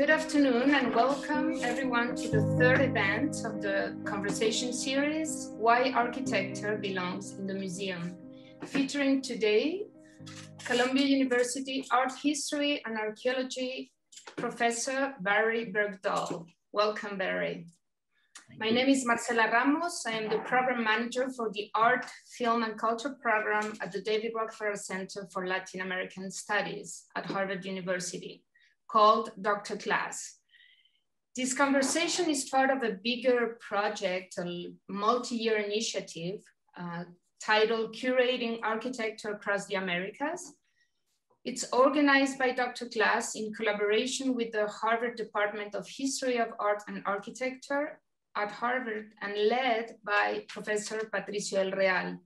Good afternoon and welcome everyone to the third event of the conversation series, Why Architecture Belongs in the Museum, featuring today Columbia University Art History and Archaeology Professor Barry Bergdoll. Welcome, Barry. My name is Marcela Ramos. I am the program manager for the Art, Film and Culture program at the David Rockefeller Center for Latin American Studies at Harvard University, called DRCLAS. This conversation is part of a bigger project, a multi-year initiative uh, titled Curating Architecture Across the Americas. It's organized by DRCLAS in collaboration with the Harvard Department of History of Art and Architecture at Harvard and led by Professor Patricio del Real.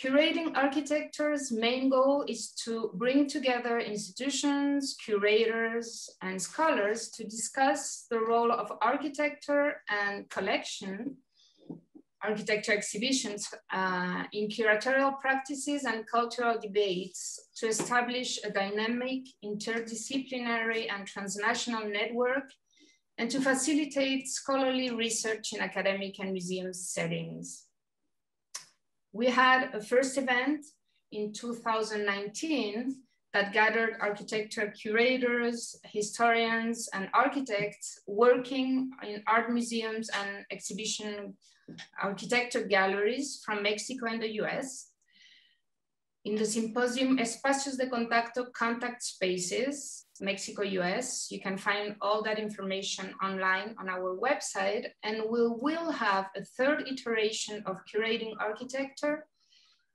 Curating architecture's main goal is to bring together institutions, curators, and scholars to discuss the role of architecture and collection, architecture exhibitions uh, in curatorial practices and cultural debates to establish a dynamic, interdisciplinary, and transnational network and to facilitate scholarly research in academic and museum settings. We had a first event in 2019 that gathered architecture curators, historians, and architects working in art museums and exhibition architecture galleries from Mexico and the US in the symposium Espacios de Contacto Contact Spaces, Mexico, US, you can find all that information online on our website. And we will have a third iteration of curating architecture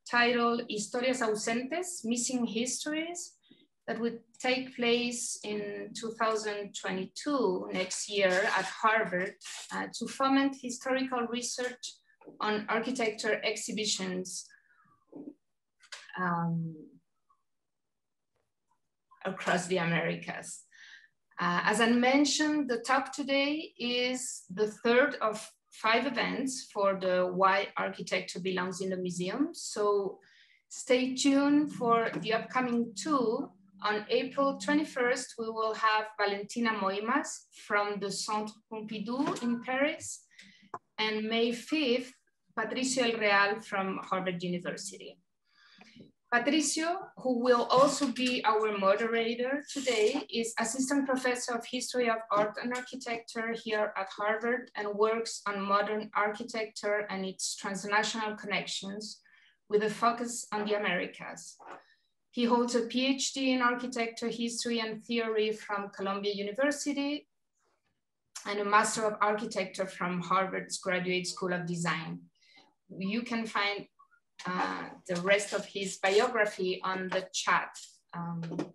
titled Historias Ausentes, Missing Histories, that would take place in 2022, next year at Harvard, uh, to foment historical research on architecture exhibitions um, across the Americas. Uh, as I mentioned, the talk today is the third of five events for the Why Architecture Belongs in the Museum. So stay tuned for the upcoming two. On April 21st, we will have Valentina Moimas from the Centre Pompidou in Paris. And May 5th, Patricio del Real from Harvard University. Patricio, who will also be our moderator today, is Assistant Professor of History of Art and Architecture here at Harvard and works on modern architecture and its transnational connections with a focus on the Americas. He holds a PhD in architecture, history, and theory from Columbia University and a Master of Architecture from Harvard's Graduate School of Design. You can find uh, the rest of his biography on the chat. Um,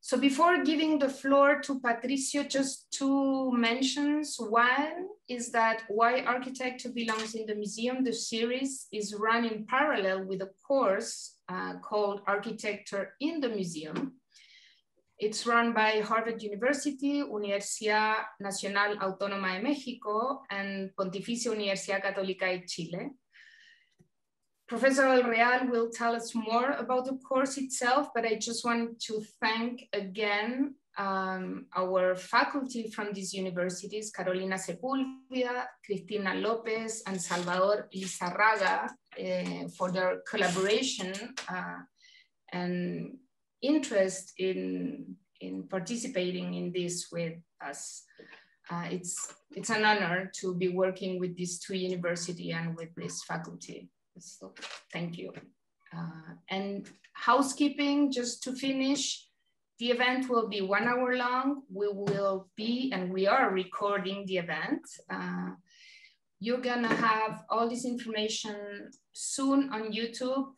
so before giving the floor to Patricio, just two mentions. One is that Why Architecture Belongs in the Museum, the series is run in parallel with a course uh, called Architecture in the Museum. It's run by Harvard University, Universidad Nacional Autónoma de México, and Pontificia Universidad Católica de Chile. Professor del Real will tell us more about the course itself, but I just want to thank again um, our faculty from these universities, Carolina Sepulveda, Cristina Lopez, and Salvador Lizarraga uh, for their collaboration uh, and interest in, in participating in this with us. Uh, it's, it's an honor to be working with these two universities and with this faculty. So thank you. Uh, and housekeeping, just to finish, the event will be one hour long. We will be, and we are recording the event. Uh, you're gonna have all this information soon on YouTube.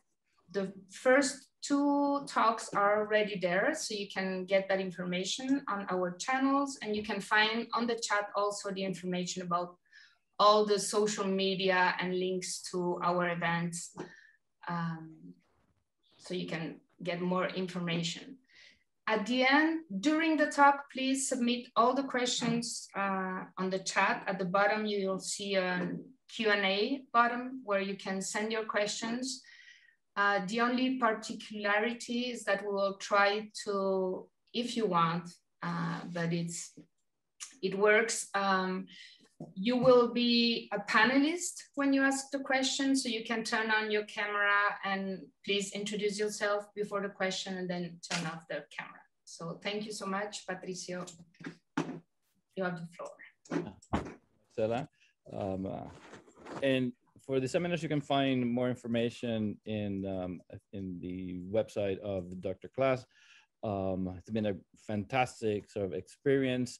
The first two talks are already there, so you can get that information on our channels and you can find on the chat also the information about all the social media and links to our events um, so you can get more information. At the end, during the talk, please submit all the questions uh, on the chat. At the bottom, you will see a Q&A bottom where you can send your questions. Uh, the only particularity is that we will try to, if you want, uh, but it's it works. Um, you will be a panelist when you ask the question, so you can turn on your camera and please introduce yourself before the question and then turn off the camera. So thank you so much, Patricio. You have the floor. Stella. Um, uh, and for the seminars, you can find more information in um, in the website of DRCLAS. Um, it's been a fantastic sort of experience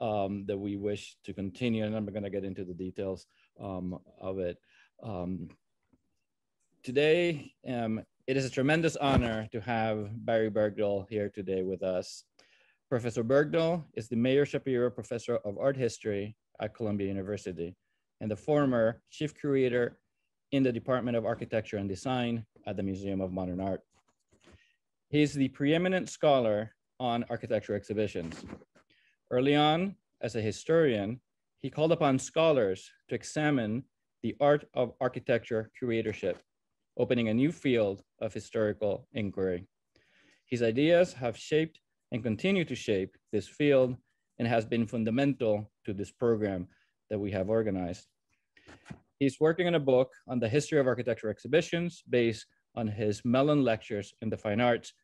um, that we wish to continue, and I'm going to get into the details um, of it. Um, today, um, it is a tremendous honor to have Barry Bergdoll here today with us. Professor Bergdoll is the Meyer Schapiro Professor of Art History at Columbia University and the former chief curator in the Department of Architecture and Design at the Museum of Modern Art. He is the preeminent scholar on architecture exhibitions. Early on, as a historian, he called upon scholars to examine the art of architecture curatorship, opening a new field of historical inquiry. His ideas have shaped and continue to shape this field and has been fundamental to this program that we have organized. He's working on a book on the history of architecture exhibitions based on his Mellon lectures in the fine arts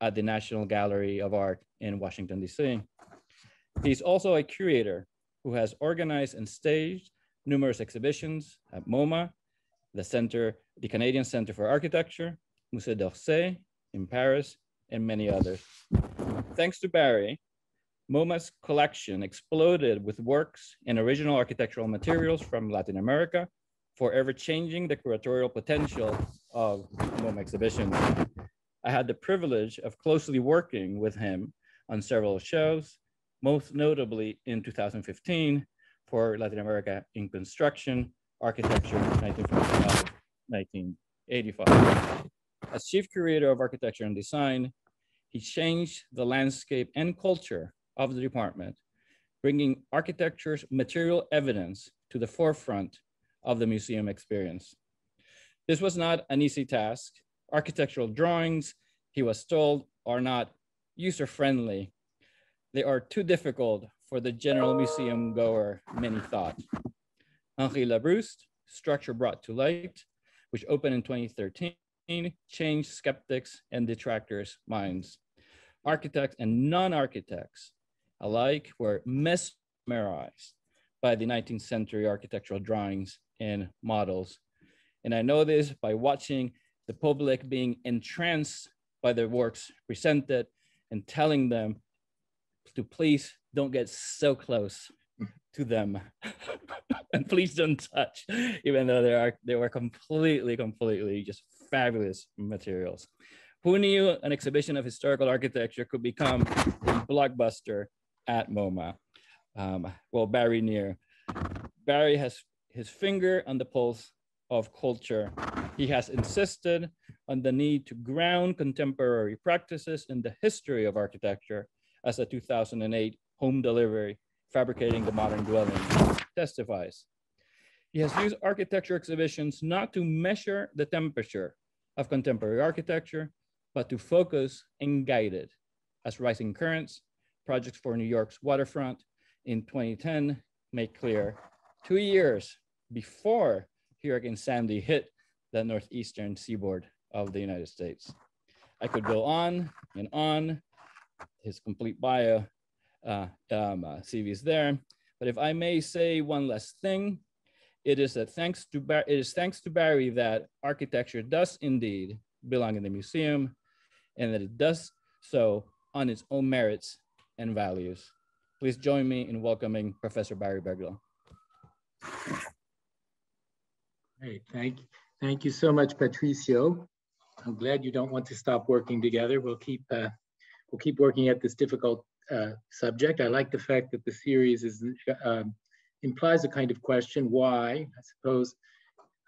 at the National Gallery of Art in Washington, DC. He's also a curator who has organized and staged numerous exhibitions at MoMA, the Center, the Canadian Center for Architecture, Musée d'Orsay in Paris, and many others. Thanks to Barry, MoMA's collection exploded with works and original architectural materials from Latin America, forever changing the curatorial potential of MoMA exhibitions. I had the privilege of closely working with him on several shows, most notably in 2015 for Latin America in Construction, Architecture, 1955, 1985. As chief curator of architecture and design, he changed the landscape and culture of the department, bringing architecture's material evidence to the forefront of the museum experience. This was not an easy task. Architectural drawings, he was told, are not user-friendly. They are too difficult for the general museum goer, many thought. Henri Labrouste, Structure Brought to Light, which opened in 2013, changed skeptics and detractors' minds. Architects and non-architects alike were mesmerized by the 19th century architectural drawings and models. And I know this by watching the public being entranced by the works presented and telling them to please don't get so close to them and please don't touch even though they are they were completely completely just fabulous materials who knew an exhibition of historical architecture could become a blockbuster at MoMA. Um, well, Barry near Barry has his finger on the pulse of culture. He has insisted on the need to ground contemporary practices in the history of architecture as a 2008 home delivery, fabricating the modern dwelling, testifies. He has used architecture exhibitions not to measure the temperature of contemporary architecture, but to focus and guide it as rising currents projects for New York's waterfront in 2010 make clear two years before Hurricane Sandy hit the northeastern seaboard of the United States. I could go on and on. His complete bio uh, um, uh, CV is there. But if I may say one last thing, it is that thanks to Bar it is thanks to Barry that architecture does indeed belong in the museum, and that it does so on its own merits and values. Please join me in welcoming Professor Barry Bergdoll. Great, thank, thank you so much, Patricio. I'm glad you don't want to stop working together. We'll keep, uh, we'll keep working at this difficult uh, subject. I like the fact that the series is, uh, implies a kind of question, why? I suppose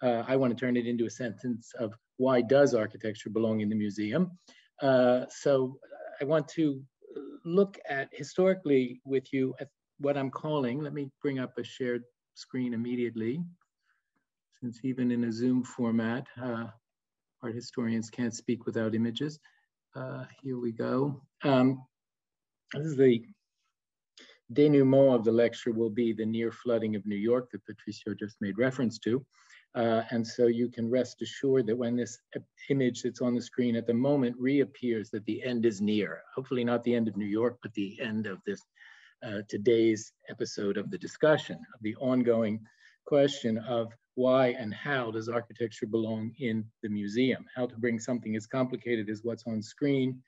uh, I want to turn it into a sentence of why does architecture belong in the museum? Uh, so I want to look at historically with you at what I'm calling, let me bring up a shared screen immediately, since even in a Zoom format, uh, art historians can't speak without images. Uh, here we go. Um, this is the denouement of the lecture will be the near flooding of New York that Patricio just made reference to. Uh, and so you can rest assured that when this image that's on the screen at the moment reappears that the end is near. Hopefully not the end of New York, but the end of this uh, today's episode of the discussion of the ongoing question of why and how does architecture belong in the museum? How to bring something as complicated as what's on screen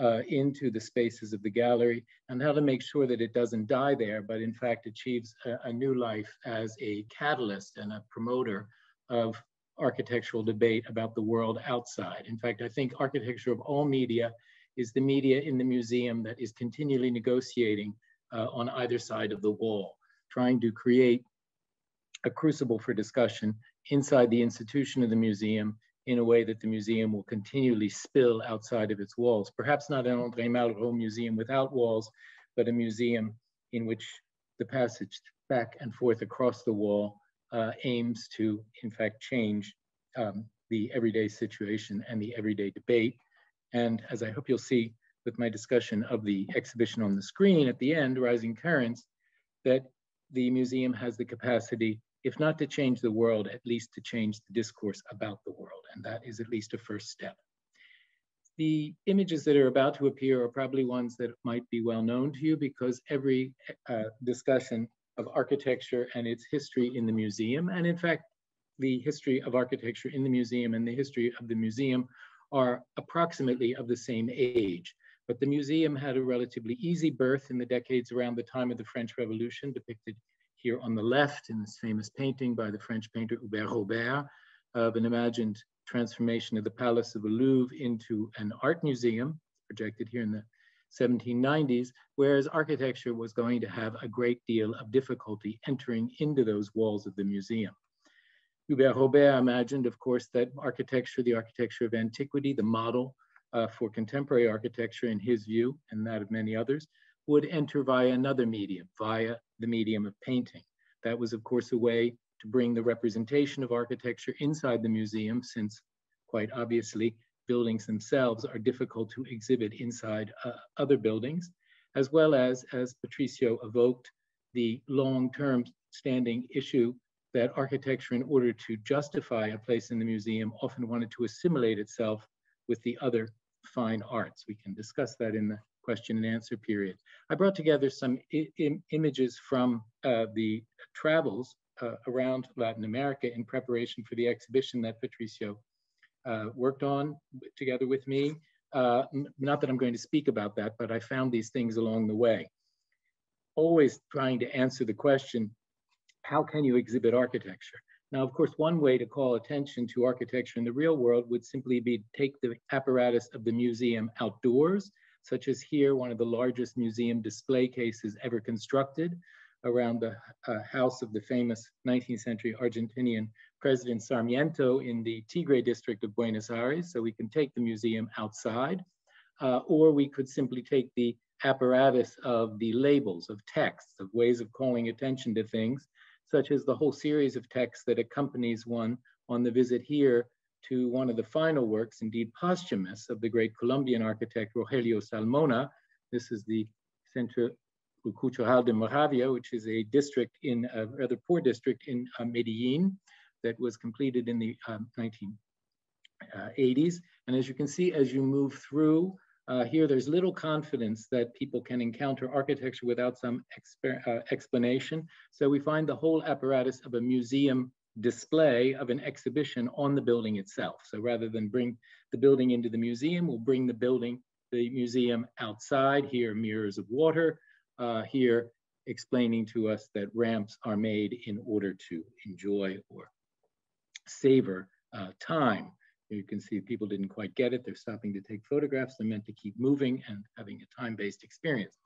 uh, into the spaces of the gallery and how to make sure that it doesn't die there, but in fact achieves a, a new life as a catalyst and a promoter of architectural debate about the world outside. In fact, I think architecture of all media is the media in the museum that is continually negotiating uh, on either side of the wall, trying to create a crucible for discussion inside the institution of the museum in a way that the museum will continually spill outside of its walls. Perhaps not an André Malraux museum without walls, but a museum in which the passage back and forth across the wall uh, aims to, in fact, change um, the everyday situation and the everyday debate. And as I hope you'll see with my discussion of the exhibition on the screen at the end, Rising Currents, that the museum has the capacity, if not to change the world, at least to change the discourse about the world. And that is at least a first step. The images that are about to appear are probably ones that might be well known to you because every uh, discussion of architecture and its history in the museum. And in fact, the history of architecture in the museum and the history of the museum are approximately of the same age. But the museum had a relatively easy birth in the decades around the time of the French Revolution, depicted here on the left in this famous painting by the French painter Hubert Robert of an imagined transformation of the Palace of the Louvre into an art museum, projected here in the 1790s, whereas architecture was going to have a great deal of difficulty entering into those walls of the museum. Hubert Robert imagined, of course, that architecture, the architecture of antiquity, the model uh, for contemporary architecture in his view and that of many others, would enter via another medium, via the medium of painting. That was, of course, a way to bring the representation of architecture inside the museum, since quite obviously buildings themselves are difficult to exhibit inside uh, other buildings, as well as, as Patricio evoked, the long-term standing issue that architecture, in order to justify a place in the museum, often wanted to assimilate itself with the other fine arts. We can discuss that in the question and answer period. I brought together some images from uh, the travels uh, around Latin America in preparation for the exhibition that Patricio uh, worked on together with me. Uh, not that I'm going to speak about that, but I found these things along the way. Always trying to answer the question, how can you exhibit architecture? Now, of course, one way to call attention to architecture in the real world would simply be take the apparatus of the museum outdoors, such as here, one of the largest museum display cases ever constructed around the uh, house of the famous 19th century Argentinian President Sarmiento in the Tigre district of Buenos Aires. So we can take the museum outside, uh, or we could simply take the apparatus of the labels, of texts, of ways of calling attention to things, such as the whole series of texts that accompanies one on the visit here to one of the final works, indeed posthumous, of the great Colombian architect Rogelio Salmona. This is the Centro Cultural de Moravia, which is a district in a rather poor district in uh, Medellin that was completed in the um, 1980s. And as you can see, as you move through uh, here, there's little confidence that people can encounter architecture without some uh, explanation. So we find the whole apparatus of a museum display of an exhibition on the building itself. So rather than bring the building into the museum, we'll bring the building, the museum outside. Here, mirrors of water. Uh, here, explaining to us that ramps are made in order to enjoy or savor uh, time. You can see people didn't quite get it. They're stopping to take photographs. They're meant to keep moving and having a time-based experience.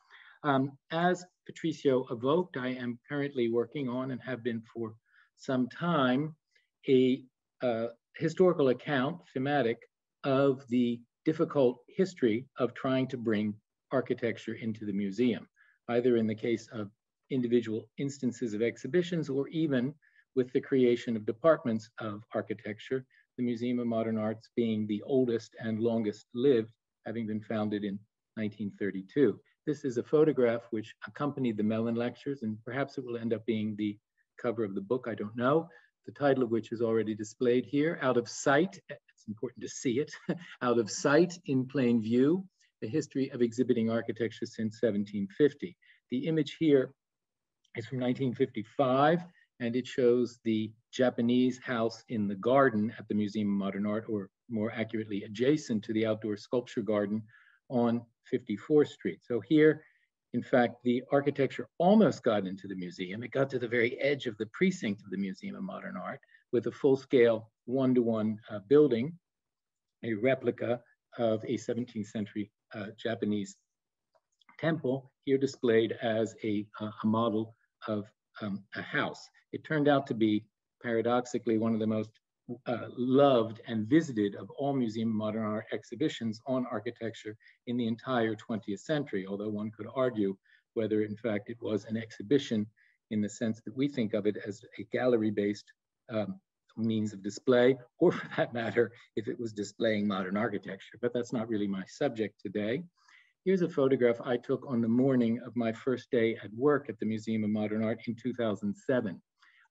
Um, as Patricio evoked, I am currently working on and have been for some time a uh, historical account, thematic, of the difficult history of trying to bring architecture into the museum, either in the case of individual instances of exhibitions or even with the creation of departments of architecture, the Museum of Modern Arts being the oldest and longest lived, having been founded in 1932. this is a photograph which accompanied the Mellon lectures, and perhaps it will end up being the cover of the book, I don't know, the title of which is already displayed here, Out of Sight, it's important to see it, Out of Sight in Plain View, the history of exhibiting architecture since 1750. The image here is from 1955, and it shows the Japanese house in the garden at the Museum of Modern Art, or more accurately, adjacent to the outdoor sculpture garden on 54th Street. So here, in fact, the architecture almost got into the museum. It got to the very edge of the precinct of the Museum of Modern Art with a full-scale one-to-one uh, building, a replica of a 17th century uh, Japanese temple, here displayed as a, uh, a model of um, a house. It turned out to be, paradoxically, one of the most uh, loved and visited of all Museum of Modern Art exhibitions on architecture in the entire 20th century, although one could argue whether in fact it was an exhibition in the sense that we think of it as a gallery-based um, means of display, or for that matter, if it was displaying modern architecture, but that's not really my subject today. Here's a photograph I took on the morning of my first day at work at the Museum of Modern Art in 2007.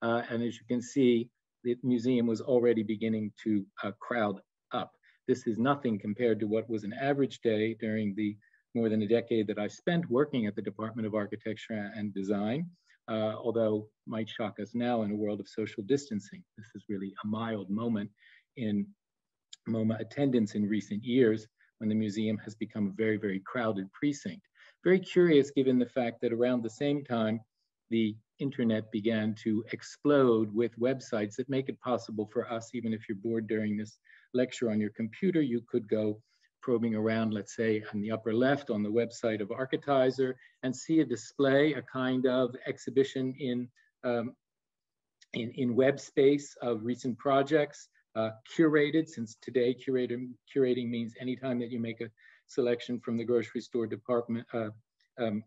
Uh, and as you can see, the museum was already beginning to uh, crowd up. This is nothing compared to what was an average day during the more than a decade that I spent working at the Department of Architecture and Design, uh, although might shock us now in a world of social distancing. This is really a mild moment in MoMA attendance in recent years when the museum has become a very, very crowded precinct. Very curious given the fact that around the same time, the internet began to explode with websites that make it possible for us, even if you're bored during this lecture on your computer, you could go probing around, let's say on the upper left on the website of Architizer and see a display, a kind of exhibition in, um, in, in web space of recent projects, uh, curated, since today curator, curating means anytime that you make a selection from the grocery store department, uh, um,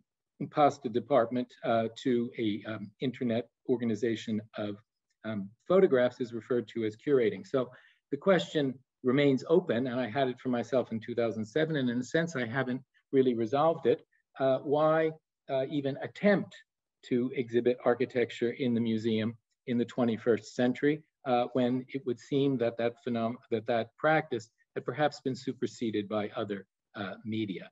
pasta department uh, to a um, internet organization of um, photographs is referred to as curating. So the question remains open, and I had it for myself in 2007, and in a sense, I haven't really resolved it. Uh, why uh, even attempt to exhibit architecture in the museum in the 21st century uh, when it would seem that that, that that practice had perhaps been superseded by other uh, media.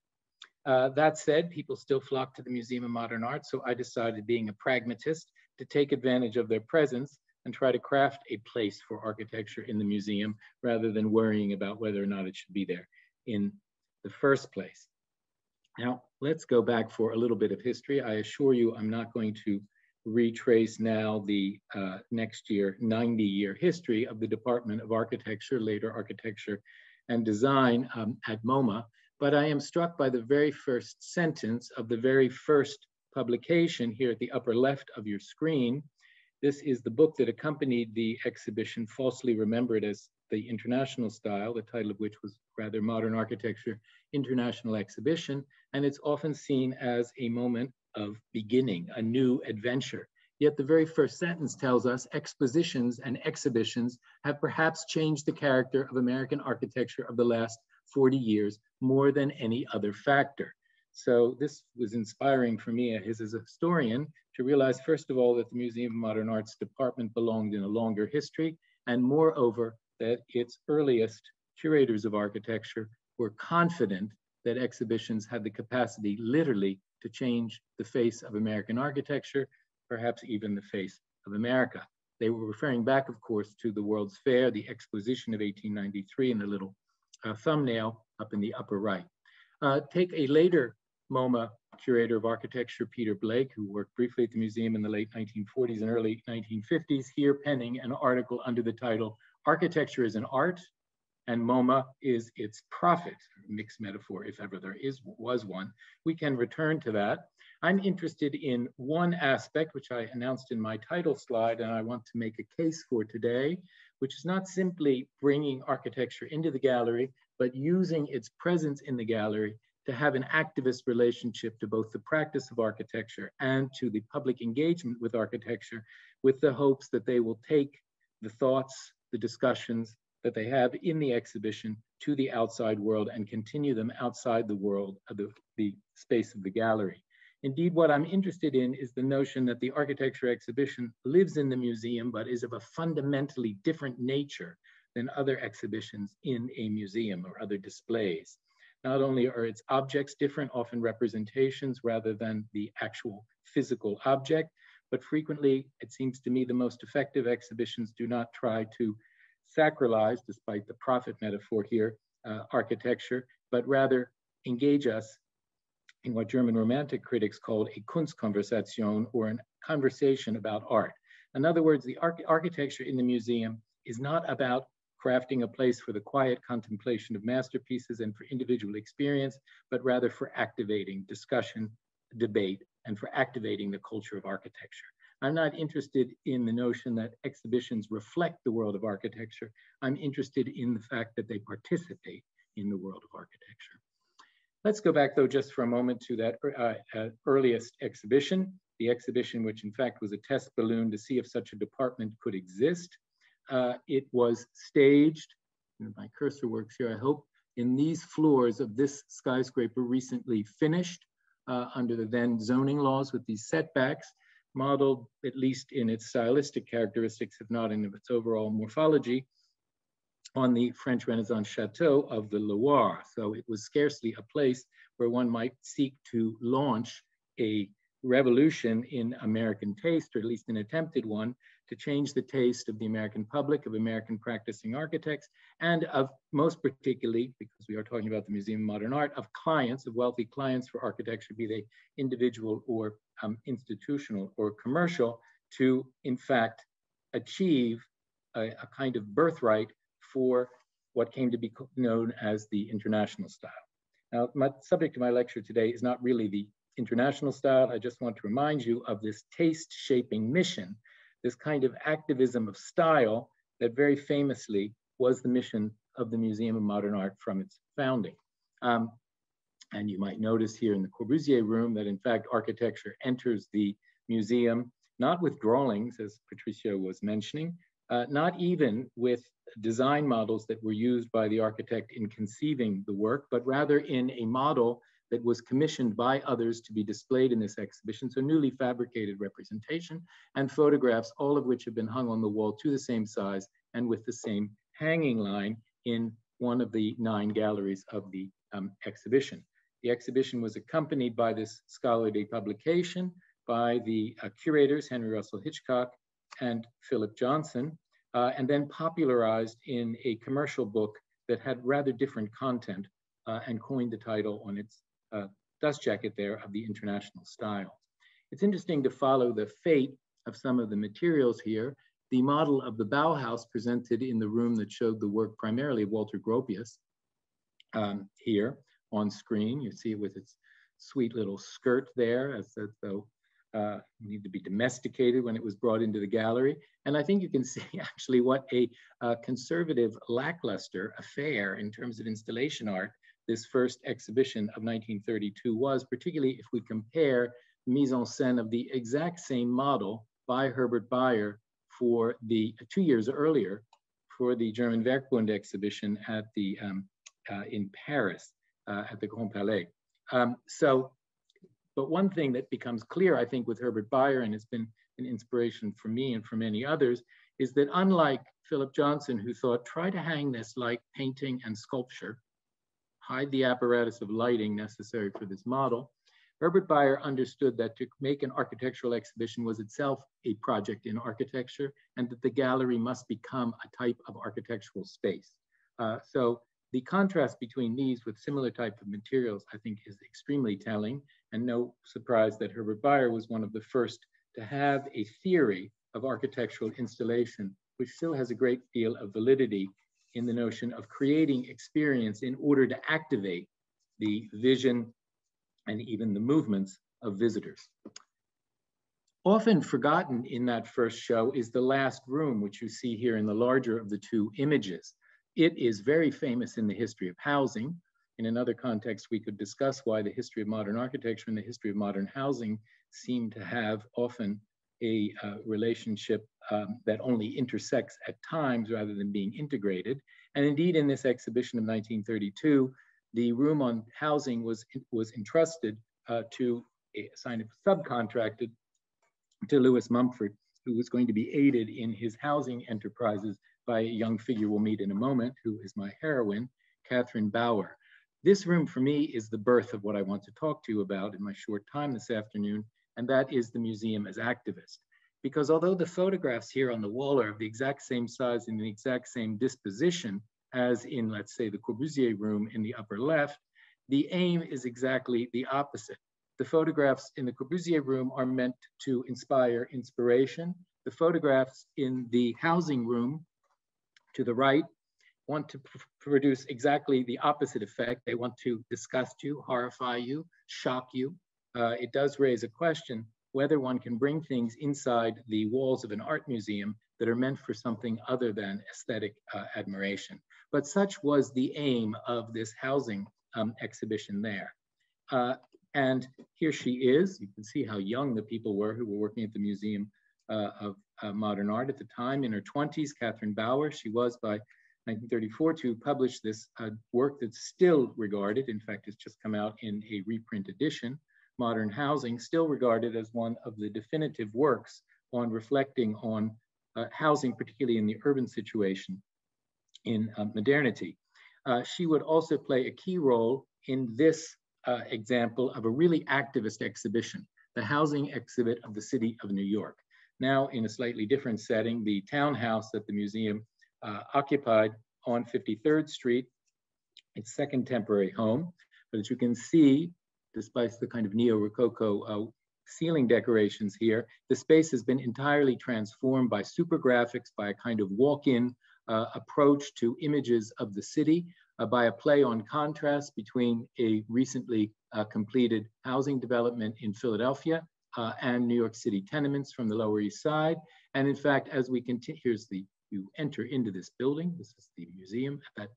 Uh, that said, people still flock to the Museum of Modern Art, so I decided, being a pragmatist, to take advantage of their presence and try to craft a place for architecture in the museum rather than worrying about whether or not it should be there in the first place. Now, let's go back for a little bit of history. I assure you I'm not going to retrace now the uh, next year 90 year history of the Department of Architecture, later Architecture and Design um, at MoMA. But I am struck by the very first sentence of the very first publication here at the upper left of your screen. This is the book that accompanied the exhibition, falsely remembered as the International Style, the title of which was rather Modern Architecture International Exhibition. And it's often seen as a moment of beginning, a new adventure. Yet the very first sentence tells us expositions and exhibitions have perhaps changed the character of American architecture of the last 40 years more than any other factor. So this was inspiring for me as a historian to realize, first of all, that the Museum of Modern Arts department belonged in a longer history, and moreover, that its earliest curators of architecture were confident that exhibitions had the capacity literally to change the face of American architecture, perhaps even the face of America. They were referring back, of course, to the World's Fair, the Exposition of 1893 in the little uh, thumbnail up in the upper right. Uh, take a later MoMA curator of architecture, Peter Blake, who worked briefly at the museum in the late 1940s and early 1950s, here penning an article under the title, Architecture is an Art and MoMA is its prophet, mixed metaphor, if ever there is was one. We can return to that. I'm interested in one aspect, which I announced in my title slide, and I want to make a case for today, which is not simply bringing architecture into the gallery, but using its presence in the gallery to have an activist relationship to both the practice of architecture and to the public engagement with architecture with the hopes that they will take the thoughts, the discussions, that they have in the exhibition to the outside world and continue them outside the world of the, the space of the gallery. Indeed, what I'm interested in is the notion that the architecture exhibition lives in the museum, but is of a fundamentally different nature than other exhibitions in a museum or other displays. Not only are its objects different, often representations rather than the actual physical object, but frequently, it seems to me, the most effective exhibitions do not try to sacralize, despite the profit metaphor here, uh, architecture, but rather engage us what German Romantic critics called a Kunstkonversation or a conversation about art. In other words, the arch architecture in the museum is not about crafting a place for the quiet contemplation of masterpieces and for individual experience, but rather for activating discussion, debate, and for activating the culture of architecture. I'm not interested in the notion that exhibitions reflect the world of architecture. I'm interested in the fact that they participate in the world of architecture. Let's go back though just for a moment to that uh, uh, earliest exhibition, the exhibition which in fact was a test balloon to see if such a department could exist. Uh, it was staged, my cursor works here, I hope, in these floors of this skyscraper recently finished uh, under the then zoning laws with these setbacks, modeled at least in its stylistic characteristics, if not in its overall morphology, on the French Renaissance chateau of the Loire. So it was scarcely a place where one might seek to launch a revolution in American taste, or at least an attempted one, to change the taste of the American public, of American practicing architects, and of most particularly, because we are talking about the Museum of Modern Art, of clients, of wealthy clients for architecture, be they individual or um, institutional or commercial, to in fact achieve a, a kind of birthright for what came to be known as the international style. Now, my subject of my lecture today is not really the international style. I just want to remind you of this taste shaping mission, this kind of activism of style that very famously was the mission of the Museum of Modern Art from its founding. Um, and you might notice here in the Corbusier room that in fact architecture enters the museum, not with drawings, as Patricio was mentioning, uh, not even with design models that were used by the architect in conceiving the work, but rather in a model that was commissioned by others to be displayed in this exhibition. So newly fabricated representation and photographs, all of which have been hung on the wall to the same size and with the same hanging line in one of the nine galleries of the um, exhibition. The exhibition was accompanied by this scholarly publication by the uh, curators, Henry Russell Hitchcock and Philip Johnson, uh, and then popularized in a commercial book that had rather different content uh, and coined the title on its uh, dust jacket there of the international style. It's interesting to follow the fate of some of the materials here. The model of the Bauhaus presented in the room that showed the work primarily of Walter Gropius um, here on screen. You see it with its sweet little skirt there as, as though uh, needed to be domesticated when it was brought into the gallery. And I think you can see actually what a uh, conservative, lackluster affair in terms of installation art this first exhibition of 1932 was, particularly if we compare mise en scène of the exact same model by Herbert Bayer for the two years earlier for the German Werkbund exhibition at the um, uh, in Paris uh, at the Grand Palais. Um, so but one thing that becomes clear, I think, with Herbert Bayer, and has been an inspiration for me and for many others, is that unlike Philip Johnson, who thought, try to hang this like painting and sculpture, hide the apparatus of lighting necessary for this model, Herbert Bayer understood that to make an architectural exhibition was itself a project in architecture, and that the gallery must become a type of architectural space. Uh, so the contrast between these with similar type of materials, I think, is extremely telling, and no surprise that Herbert Bayer was one of the first to have a theory of architectural installation, which still has a great deal of validity in the notion of creating experience in order to activate the vision and even the movements of visitors. Often forgotten in that first show is the last room, which you see here in the larger of the two images. It is very famous in the history of housing. In another context, we could discuss why the history of modern architecture and the history of modern housing seem to have often a uh, relationship um, that only intersects at times rather than being integrated. And indeed, in this exhibition of 1932, the room on housing was, was entrusted uh, to a sign of subcontracted to Lewis Mumford, who was going to be aided in his housing enterprises by a young figure we'll meet in a moment, who is my heroine, Catherine Bauer. This room for me is the birth of what I want to talk to you about in my short time this afternoon, and that is the museum as activist. Because although the photographs here on the wall are of the exact same size and the exact same disposition as in, let's say, the Corbusier room in the upper left, the aim is exactly the opposite. The photographs in the Corbusier room are meant to inspire inspiration. The photographs in the housing room to the right want to pr produce exactly the opposite effect. They want to disgust you, horrify you, shock you. Uh, it does raise a question whether one can bring things inside the walls of an art museum that are meant for something other than aesthetic uh, admiration. But such was the aim of this housing um, exhibition there. Uh, and here she is. You can see how young the people were who were working at the Museum uh, of uh, Modern Art at the time. In her 20s, Catherine Bauer, she was by 1934 to publish this uh, work that's still regarded, in fact, it's just come out in a reprint edition, Modern Housing, still regarded as one of the definitive works on reflecting on uh, housing, particularly in the urban situation in uh, modernity. Uh, she would also play a key role in this uh, example of a really activist exhibition, the housing exhibit of the city of New York. Now in a slightly different setting, the townhouse that the museum uh, occupied on 53rd Street, its second temporary home. But as you can see, despite the kind of neo-rococo uh, ceiling decorations here, the space has been entirely transformed by super graphics, by a kind of walk-in uh, approach to images of the city, uh, by a play on contrast between a recently uh, completed housing development in Philadelphia uh, and New York City tenements from the Lower East Side. And in fact, as we continue, here's the you enter into this building. This is the museum at that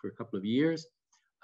for a couple of years.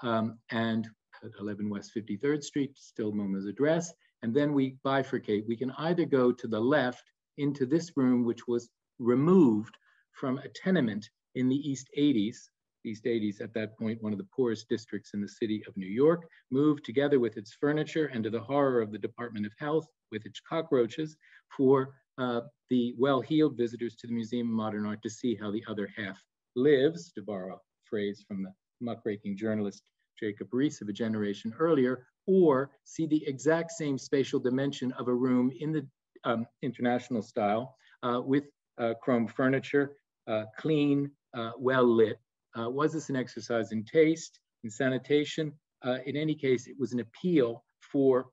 Um, and at 11 West 53rd Street, still MoMA's address. And then we bifurcate. We can either go to the left into this room, which was removed from a tenement in the East 80s, East 80s at that point, one of the poorest districts in the city of New York, moved together with its furniture and to the horror of the Department of Health with its cockroaches for uh, the well-heeled visitors to the Museum of Modern Art to see how the other half lives, to borrow a phrase from the muckraking journalist Jacob Riis of a generation earlier, or see the exact same spatial dimension of a room in the um, international style uh, with uh, chrome furniture, uh, clean, uh, well lit. Uh, was this an exercise in taste, in sanitation? in any case, it was an appeal for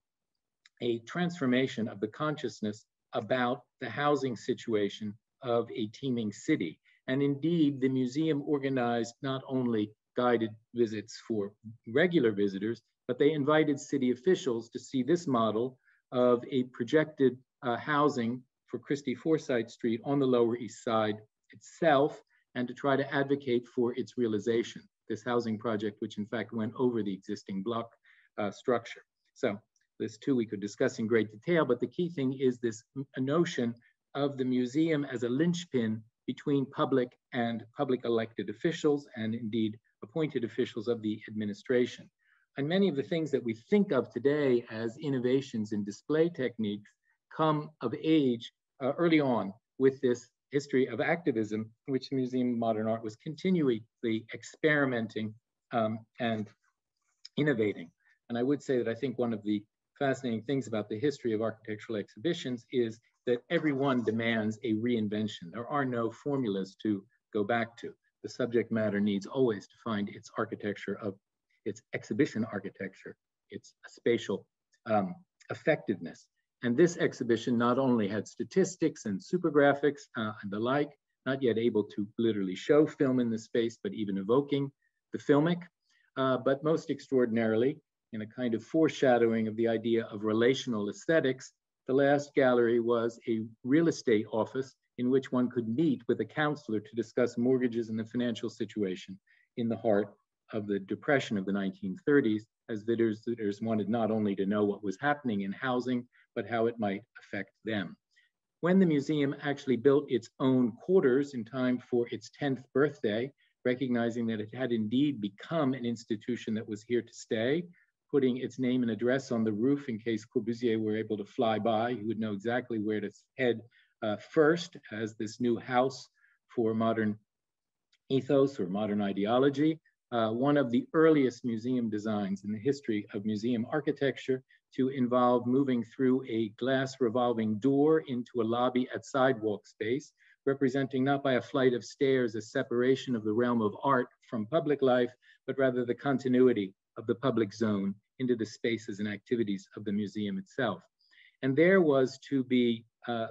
a transformation of the consciousness about the housing situation of a teeming city. And indeed, the museum organized not only guided visits for regular visitors, but they invited city officials to see this model of a projected uh, housing for Chrystie Forsyth Street on the Lower East Side itself, and to try to advocate for its realization, this housing project, which in fact went over the existing block uh, structure. So this too we could discuss in great detail, but the key thing is this notion of the museum as a linchpin between public and public elected officials and indeed appointed officials of the administration. And many of the things that we think of today as innovations in display techniques come of age uh, early on with this history of activism, which the Museum of Modern Art was continually experimenting um, and innovating. And I would say that I think one of the fascinating things about the history of architectural exhibitions is that everyone demands a reinvention. There are no formulas to go back to. The subject matter needs always to find its architecture of its exhibition architecture, its spatial um, effectiveness. And this exhibition not only had statistics and super graphics uh, and the like, not yet able to literally show film in the space, but even evoking the filmic, uh, but most extraordinarily, in a kind of foreshadowing of the idea of relational aesthetics, the last gallery was a real estate office in which one could meet with a counselor to discuss mortgages and the financial situation in the heart of the depression of the 1930s, as visitors wanted not only to know what was happening in housing, but how it might affect them. When the museum actually built its own quarters in time for its 10th birthday, recognizing that it had indeed become an institution that was here to stay, putting its name and address on the roof in case Corbusier were able to fly by. He would know exactly where to head uh, first as this new house for modern ethos or modern ideology. Uh, one of the earliest museum designs in the history of museum architecture to involve moving through a glass revolving door into a lobby at sidewalk space, representing not by a flight of stairs a separation of the realm of art from public life, but rather the continuity of the public zone into the spaces and activities of the museum itself. And there was to be uh,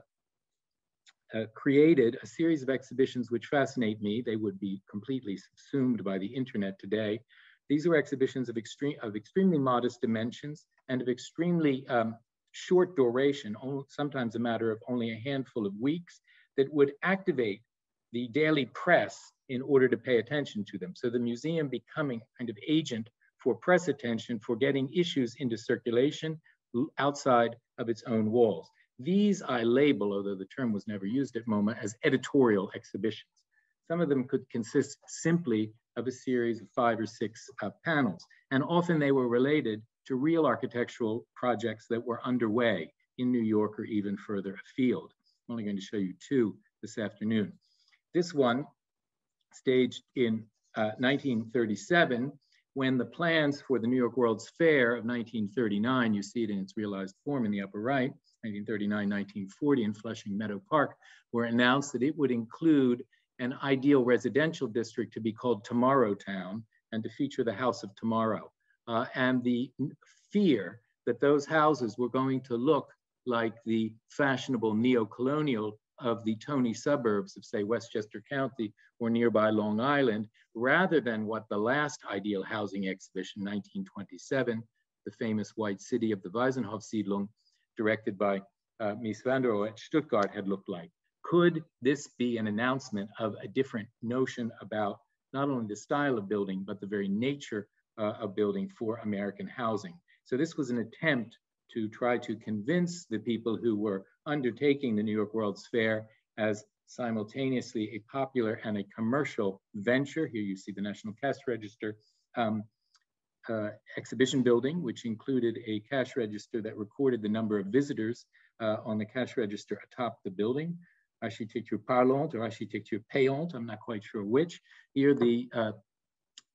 uh, created a series of exhibitions which fascinate me. They would be completely subsumed by the internet today. These were exhibitions of, extreme, of extremely modest dimensions and of extremely um, short duration, sometimes a matter of only a handful of weeks, that would activate the daily press in order to pay attention to them. So the museum becoming kind of agent for press attention for getting issues into circulation outside of its own walls. These I label, although the term was never used at MoMA, as editorial exhibitions. Some of them could consist simply of a series of five or six uh, panels, and often they were related to real architectural projects that were underway in New York or even further afield. I'm only going to show you two this afternoon. This one, staged in uh, 1937, when the plans for the New York World's Fair of 1939, you see it in its realized form in the upper right, 1939, 1940 in Flushing Meadow Park, were announced that it would include an ideal residential district to be called Tomorrow Town and to feature the House of Tomorrow. Uh, and the fear that those houses were going to look like the fashionable neo-colonial of the Tony suburbs of, say, Westchester County or nearby Long Island, rather than what the last ideal housing exhibition, 1927, the famous White City of the Weissenhof-Siedlung, directed by uh, Mies van der Rohe at Stuttgart, had looked like. Could this be an announcement of a different notion about not only the style of building, but the very nature uh, of building for American housing? So this was an attempt to try to convince the people who were undertaking the New York World's Fair as simultaneously a popular and a commercial venture. Here you see the National Cash Register um, uh, exhibition building, which included a cash register that recorded the number of visitors uh, on the cash register atop the building. Architecture parlante or architecture payante, I'm not quite sure which. Here the uh,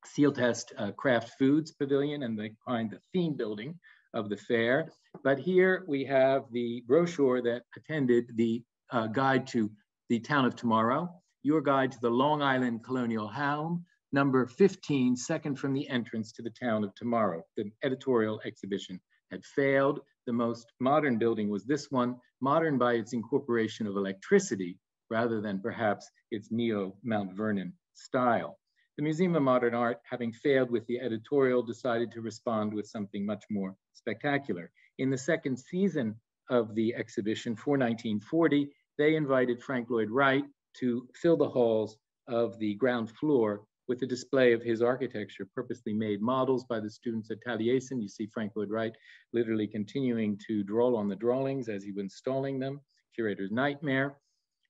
Sealtest uh, Kraft Foods Pavilion and the, behind the theme building of the fair. But here we have the brochure that attended the uh, guide to the town of tomorrow, your guide to the Long Island Colonial Home, number 15, second from the entrance to the town of tomorrow. The editorial exhibition had failed. The most modern building was this one, modern by its incorporation of electricity rather than perhaps its neo Mount Vernon style. The Museum of Modern Art, having failed with the editorial, decided to respond with something much more spectacular. In the second season of the exhibition for 1940, they invited Frank Lloyd Wright to fill the halls of the ground floor with a display of his architecture, purposely made models by the students at Taliesin. You see Frank Lloyd Wright literally continuing to draw on the drawings as he was installing them, curator's nightmare.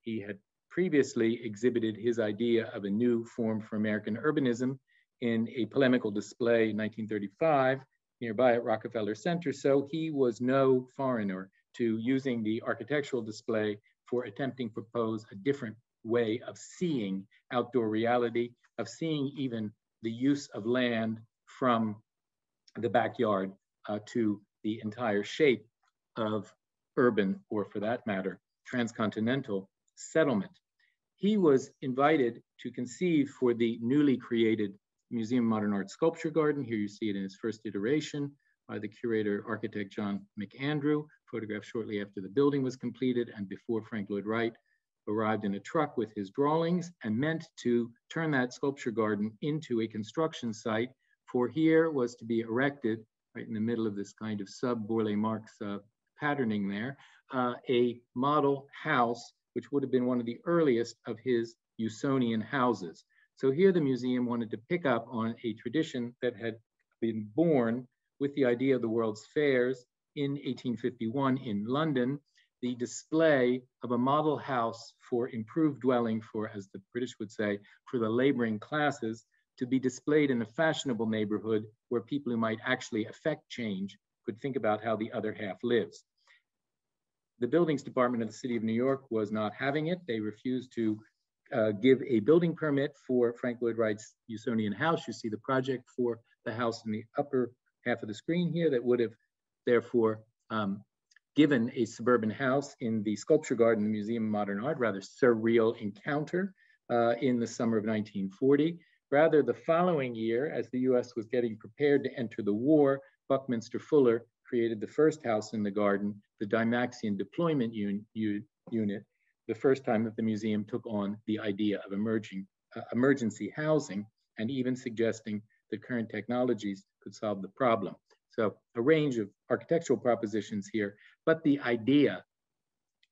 He had previously exhibited his idea of a new form for American urbanism in a polemical display in 1935 nearby at Rockefeller Center. So he was no foreigner to using the architectural display for attempting to propose a different way of seeing outdoor reality, of seeing even the use of land from the backyard uh, to the entire shape of urban, or for that matter, transcontinental settlement he was invited to conceive for the newly created Museum of Modern Art Sculpture Garden. Here you see it in its first iteration by the curator architect John McAndrew, photographed shortly after the building was completed and before Frank Lloyd Wright arrived in a truck with his drawings and meant to turn that sculpture garden into a construction site for here was to be erected right in the middle of this kind of sub Burle Marx uh, patterning there, uh, a model house which would have been one of the earliest of his Usonian houses. So here the museum wanted to pick up on a tradition that had been born with the idea of the World's Fairs in 1851 in London. the display of a model house for improved dwelling for, as the British would say, for the laboring classes to be displayed in a fashionable neighborhood where people who might actually affect change could think about how the other half lives. The buildings department of the city of New York was not having it. They refused to uh, give a building permit for Frank Lloyd Wright's Usonian house. You see the project for the house in the upper half of the screen here that would have therefore um, given a suburban house in the sculpture garden, the Museum of Modern Art, rather surreal encounter uh, in the summer of 1940. Rather, the following year, as the US was getting prepared to enter the war, Buckminster Fuller created the first house in the garden, the Dymaxion Deployment Un Unit, the first time that the museum took on the idea of emerging, uh, emergency housing and even suggesting that current technologies could solve the problem. So a range of architectural propositions here, but the idea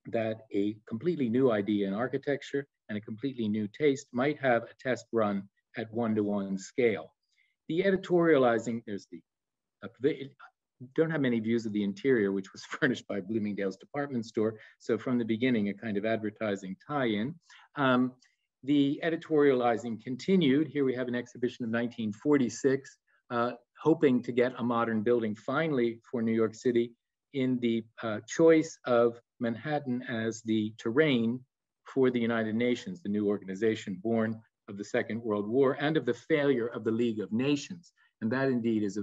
that a completely new idea in architecture and a completely new taste might have a test run at one-to-one -one scale. The editorializing, there's the, uh, don't have many views of the interior, which was furnished by Bloomingdale's department store. So from the beginning, a kind of advertising tie-in. Um, the editorializing continued. Here we have an exhibition of 1946, uh, hoping to get a modern building finally for New York City in the uh, choice of Manhattan as the terrain for the United Nations, the new organization born of the Second World War and of the failure of the League of Nations. And that indeed is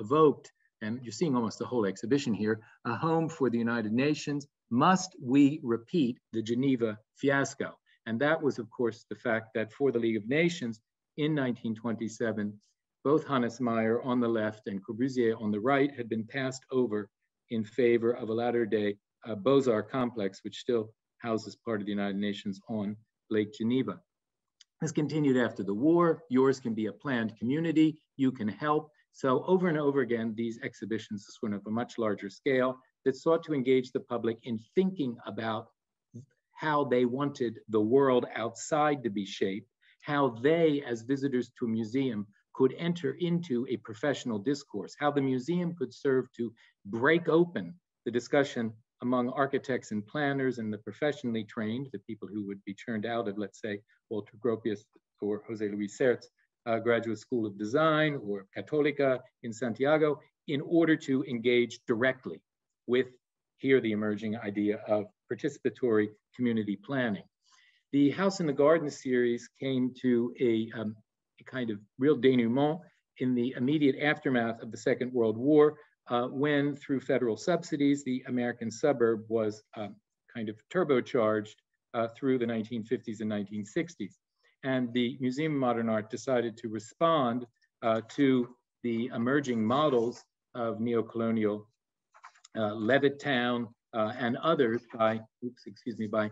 evoked, and you're seeing almost the whole exhibition here, a home for the United Nations. Must we repeat the Geneva fiasco? And that was, of course, the fact that for the League of Nations in 1927, both Hannes Meyer on the left and Corbusier on the right had been passed over in favor of a latter day uh, Beaux-Arts complex, which still houses part of the United Nations on Lake Geneva. This continued after the war. Yours can be a planned community. You can help. So over and over again, these exhibitions, this one of a much larger scale, that sought to engage the public in thinking about how they wanted the world outside to be shaped, how they, as visitors to a museum, could enter into a professional discourse, how the museum could serve to break open the discussion among architects and planners and the professionally trained, the people who would be churned out of, let's say, Walter Gropius or Jose Luis Sert, uh, Graduate School of Design or Católica in Santiago, in order to engage directly with here the emerging idea of participatory community planning. The House in the Garden series came to a um, a kind of real denouement in the immediate aftermath of the Second World War, uh, when through federal subsidies, the American suburb was uh, kind of turbocharged uh, through the 1950s and 1960s. And the Museum of Modern Art decided to respond uh, to the emerging models of neocolonial uh, Levittown uh, and others by, oops, excuse me, by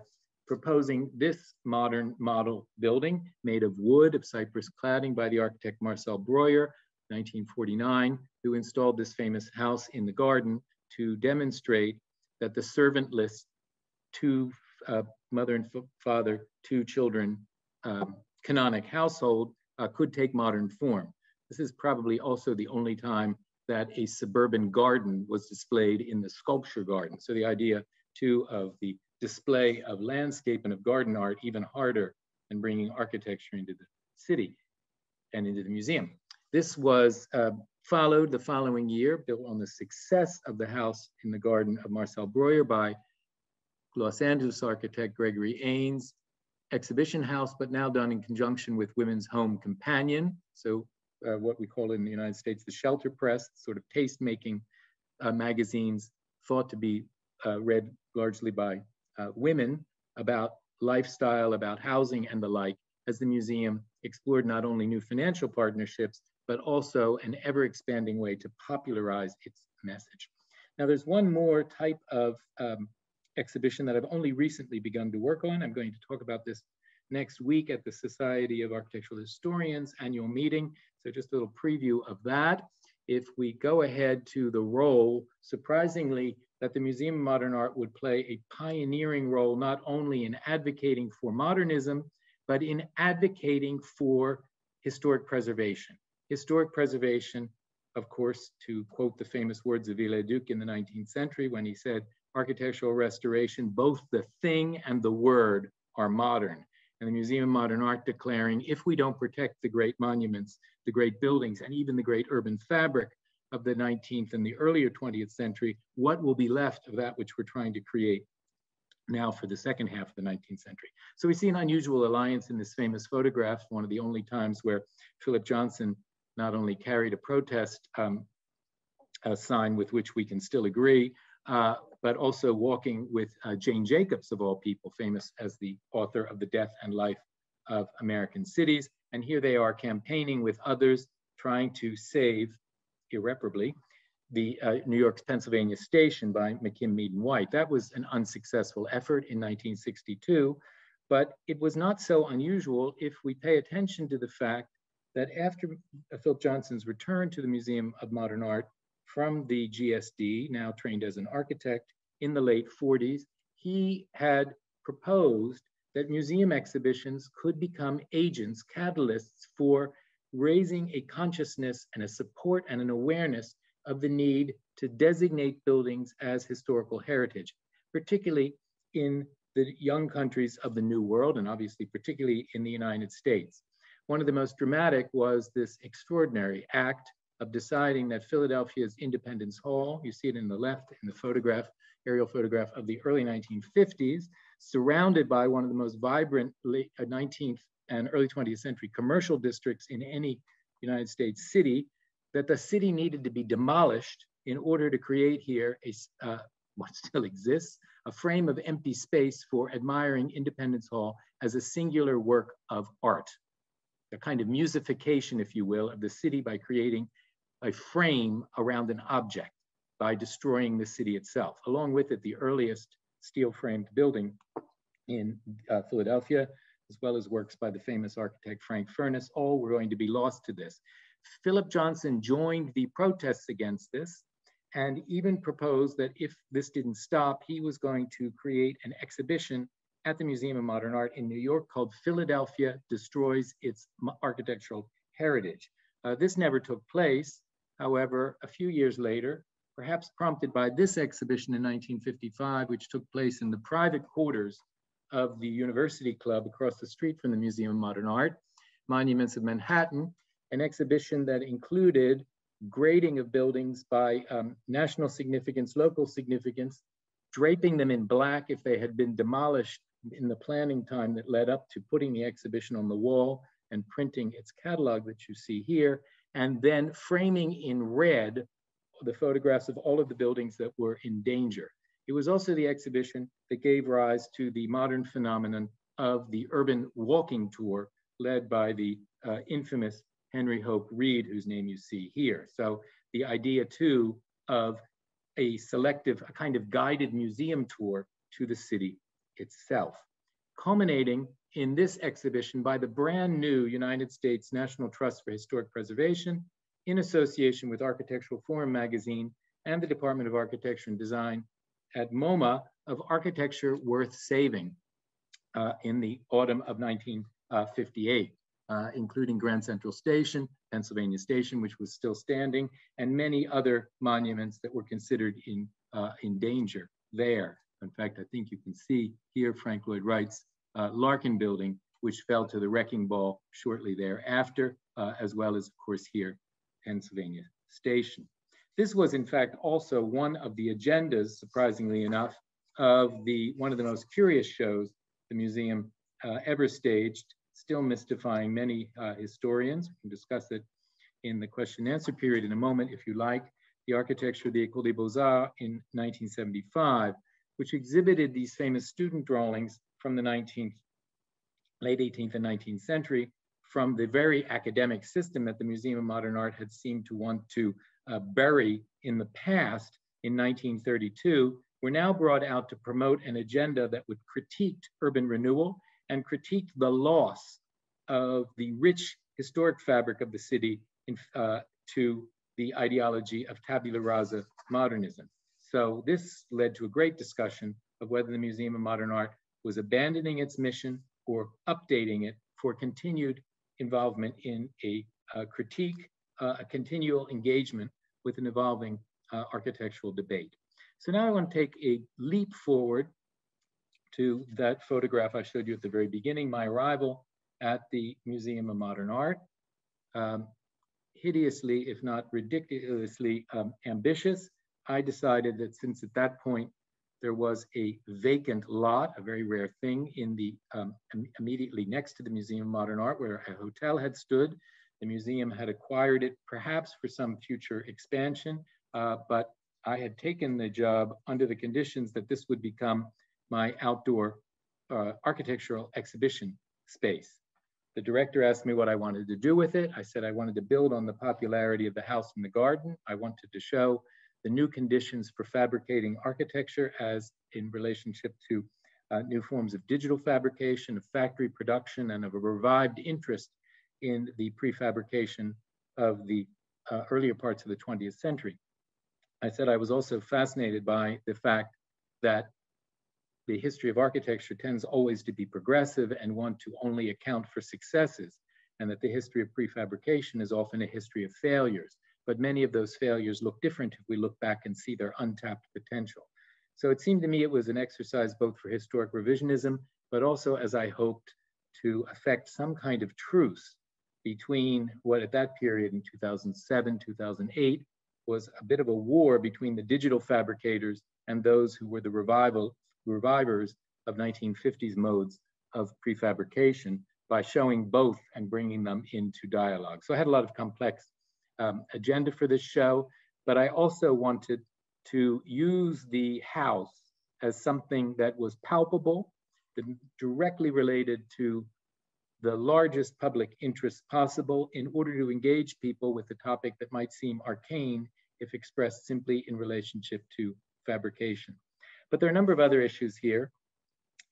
proposing this modern model building made of wood of cypress cladding by the architect Marcel Breuer, 1949, who installed this famous house in the garden to demonstrate that the servantless two uh, mother and father, two children, um, canonic household uh, could take modern form. This is probably also the only time that a suburban garden was displayed in the sculpture garden. So the idea too of the display of landscape and of garden art even harder than bringing architecture into the city and into the museum. This was uh, followed the following year, built on the success of the house in the garden of Marcel Breuer by Los Angeles architect Gregory Ain's, exhibition house, but now done in conjunction with Women's Home Companion. So uh, what we call in the United States, the shelter press, sort of taste-making uh, magazines thought to be uh, read largely by uh, women about lifestyle, about housing and the like, as the museum explored not only new financial partnerships, but also an ever expanding way to popularize its message. Now there's one more type of um, exhibition that I've only recently begun to work on. I'm going to talk about this next week at the Society of Architectural Historians annual meeting. So just a little preview of that. If we go ahead to the role, surprisingly, that the Museum of Modern Art would play a pioneering role not only in advocating for modernism, but in advocating for historic preservation. Historic preservation, of course, to quote the famous words of Viollet-le-Duc in the 19th century when he said, architectural restoration, both the thing and the word are modern. And the Museum of Modern Art declaring, if we don't protect the great monuments, the great buildings, and even the great urban fabric of the 19th and the earlier 20th century, what will be left of that which we're trying to create now for the second half of the 19th century. So we see an unusual alliance in this famous photograph, one of the only times where Philip Johnson not only carried a protest um, a sign with which we can still agree, uh, but also walking with uh, Jane Jacobs, of all people, famous as the author of The Death and Life of American Cities. And here they are campaigning with others, trying to save irreparably the uh, New York's Pennsylvania Station by McKim, Mead, and White. That was an unsuccessful effort in 1962, but it was not so unusual if we pay attention to the fact that after Philip Johnson's return to the Museum of Modern Art from the GSD, now trained as an architect in the late 40s, he had proposed that museum exhibitions could become agents, catalysts for raising a consciousness and a support and an awareness of the need to designate buildings as historical heritage, particularly in the young countries of the New World, and obviously particularly in the United States. One of the most dramatic was this extraordinary act of deciding that Philadelphia's Independence Hall, you see it in the left in the photograph, aerial photograph of the early 1950s, surrounded by one of the most vibrant late 19th uh, and early 20th century commercial districts in any United States city, that the city needed to be demolished in order to create here a, uh, what still exists, a frame of empty space for admiring Independence Hall as a singular work of art, a kind of musification, if you will, of the city by creating a frame around an object by destroying the city itself. Along with it, the earliest steel framed building in uh, Philadelphia, as well as works by the famous architect Frank Furness, all were going to be lost to this. Philip Johnson joined the protests against this and even proposed that if this didn't stop, he was going to create an exhibition at the Museum of Modern Art in New York called Philadelphia Destroys Its Architectural Heritage. Uh, this never took place. However, a few years later, perhaps prompted by this exhibition in 1955, which took place in the private quarters of the University Club across the street from the Museum of Modern Art, Monuments of Manhattan, an exhibition that included grading of buildings by um, national significance, local significance, draping them in black if they had been demolished in the planning time that led up to putting the exhibition on the wall and printing its catalog that you see here, and then framing in red the photographs of all of the buildings that were in danger. It was also the exhibition that gave rise to the modern phenomenon of the urban walking tour led by the uh, infamous Henry Hope Reed, whose name you see here. So the idea too of a selective, a kind of guided museum tour to the city itself, culminating in this exhibition by the brand new United States National Trust for Historic Preservation in association with Architectural Forum magazine and the Department of Architecture and Design at MoMA of Architecture Worth Saving uh, in the autumn of 1958 uh, including Grand Central Station, Pennsylvania Station, which was still standing, and many other monuments that were considered in, uh, in danger there. In fact, I think you can see here Frank Lloyd Wright's uh, Larkin building, which fell to the wrecking ball shortly thereafter, uh, as well as, of course, here, Pennsylvania Station. This was, in fact, also one of the agendas, surprisingly enough, of the one of the most curious shows the museum uh, ever staged, still mystifying many uh, historians. We can discuss it in the question and answer period in a moment, if you like. The architecture of the École des Beaux-Arts in 1975, which exhibited these famous student drawings from the 19th, late 18th and 19th century from the very academic system that the Museum of Modern Art had seemed to want to uh, bury in the past in 1932, were now brought out to promote an agenda that would critique urban renewal and critique the loss of the rich historic fabric of the city in, uh, to the ideology of tabula rasa modernism. So this led to a great discussion of whether the Museum of Modern Art was abandoning its mission or updating it for continued involvement in a, critique, uh, a continual engagement with an evolving uh, architectural debate. So now I want to take a leap forward to that photograph I showed you at the very beginning, my arrival at the Museum of Modern Art. Um, hideously, if not ridiculously um, ambitious, I decided that since at that point there was a vacant lot, a very rare thing, in the um, immediately next to the Museum of Modern Art, where a hotel had stood. The museum had acquired it, perhaps for some future expansion, uh, but I had taken the job under the conditions that this would become my outdoor uh, architectural exhibition space. The director asked me what I wanted to do with it. I said I wanted to build on the popularity of the house and the garden. I wanted to show the new conditions for fabricating architecture as in relationship to uh, new forms of digital fabrication, of factory production, and of a revived interest in the prefabrication of the uh, earlier parts of the 20th century. I said I was also fascinated by the fact that the history of architecture tends always to be progressive and want to only account for successes, and that the history of prefabrication is often a history of failures. But many of those failures look different if we look back and see their untapped potential. So it seemed to me it was an exercise both for historic revisionism, but also, as I hoped, to affect some kind of truce between what at that period in 2007, 2008 was a bit of a war between the digital fabricators and those who were the revival revivers of 1950s modes of prefabrication by showing both and bringing them into dialogue. So I had a lot of complex um, agenda for this show, but I also wanted to use the house as something that was palpable, directly related to the largest public interest possible in order to engage people with a topic that might seem arcane if expressed simply in relationship to fabrication. But there are a number of other issues here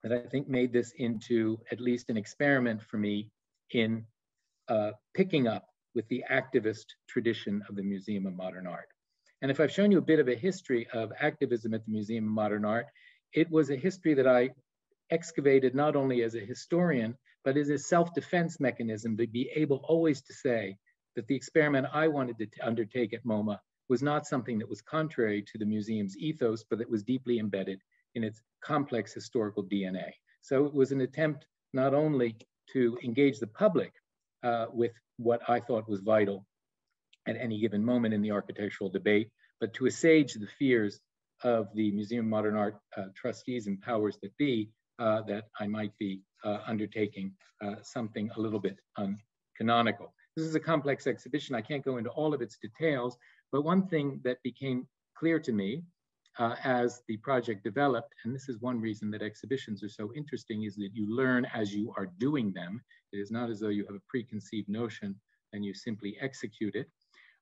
that I think made this into at least an experiment for me in uh, picking up with the activist tradition of the Museum of Modern Art. And if I've shown you a bit of a history of activism at the Museum of Modern Art, it was a history that I excavated not only as a historian, but as a self-defense mechanism to be able always to say that the experiment I wanted to undertake at MoMA was not something that was contrary to the museum's ethos, but that was deeply embedded in its complex historical DNA. So it was an attempt not only to engage the public uh, with what I thought was vital at any given moment in the architectural debate, but to assuage the fears of the Museum of Modern Art uh, trustees and powers that be uh, that I might be uh, undertaking uh, something a little bit uncanonical. This is a complex exhibition. I can't go into all of its details, but one thing that became clear to me uh, as the project developed, and this is one reason that exhibitions are so interesting, is that you learn as you are doing them. It is not as though you have a preconceived notion and you simply execute it.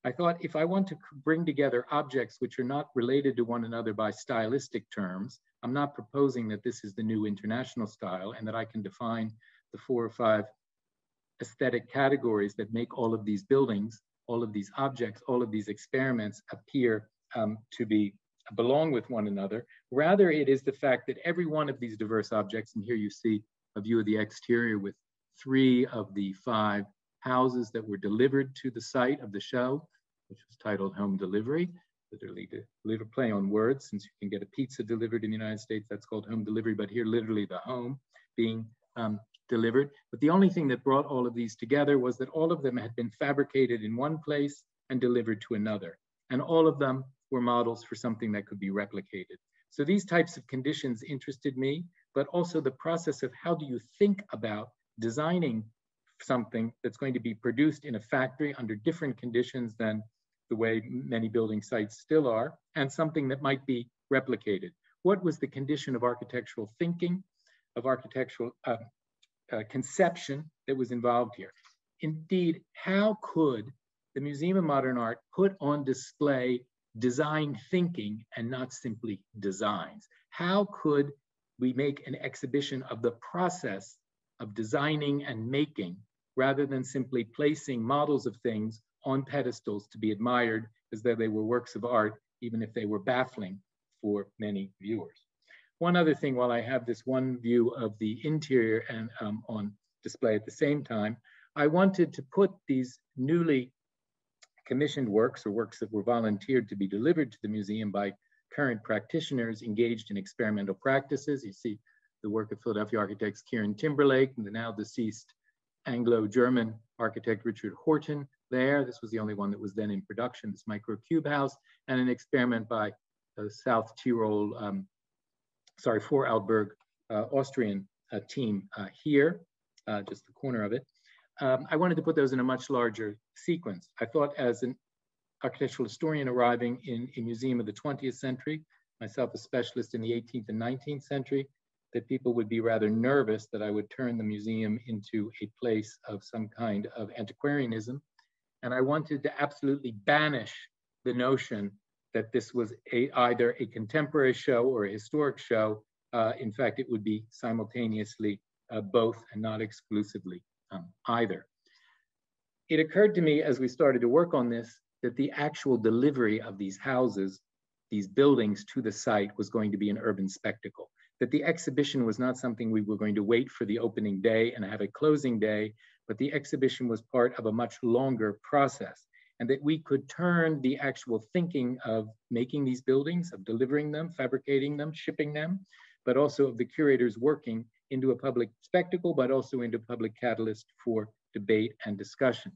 I thought if I want to bring together objects which are not related to one another by stylistic terms, I'm not proposing that this is the new international style and that I can define the four or five aesthetic categories that make all of these buildings all of these objects, all of these experiments appear um, to be belong with one another. Rather, it is the fact that every one of these diverse objects, and here you see a view of the exterior with three of the five houses that were delivered to the site of the show, which was titled Home Delivery, literally to deliver play on words, since you can get a pizza delivered in the United States, that's called home delivery, but here literally the home being um, delivered. But the only thing that brought all of these together was that all of them had been fabricated in one place and delivered to another. And all of them were models for something that could be replicated. So these types of conditions interested me, but also the process of how do you think about designing something that's going to be produced in a factory under different conditions than the way many building sites still are, and something that might be replicated. What was the condition of architectural thinking, of architectural uh, uh, conception that was involved here. Indeed, how could the Museum of Modern Art put on display design thinking and not simply designs? How could we make an exhibition of the process of designing and making rather than simply placing models of things on pedestals to be admired as though they were works of art, even if they were baffling for many viewers? One other thing, while I have this one view of the interior and um, on display at the same time, I wanted to put these newly commissioned works or works that were volunteered to be delivered to the museum by current practitioners engaged in experimental practices. You see the work of Philadelphia architects Kieran Timberlake and the now deceased Anglo-German architect Richard Horden there. This was the only one that was then in production, this microcube house, and an experiment by the South Tyrol, um, sorry, Vorarlberg uh, Austrian uh, team uh, here, uh, just the corner of it. Um, I wanted to put those in a much larger sequence. I thought as an architectural historian arriving in a museum of the 20th century, myself a specialist in the 18th and 19th century, that people would be rather nervous that I would turn the museum into a place of some kind of antiquarianism. And I wanted to absolutely banish the notion that this was a, either a contemporary show or a historic show. Uh, in fact, it would be simultaneously uh, both and not exclusively um, either. It occurred to me as we started to work on this that the actual delivery of these houses, these buildings to the site was going to be an urban spectacle. That the exhibition was not something we were going to wait for the opening day and have a closing day, but the exhibition was part of a much longer process. And that we could turn the actual thinking of making these buildings, of delivering them, fabricating them, shipping them, but also of the curators working into a public spectacle, but also into public catalyst for debate and discussion.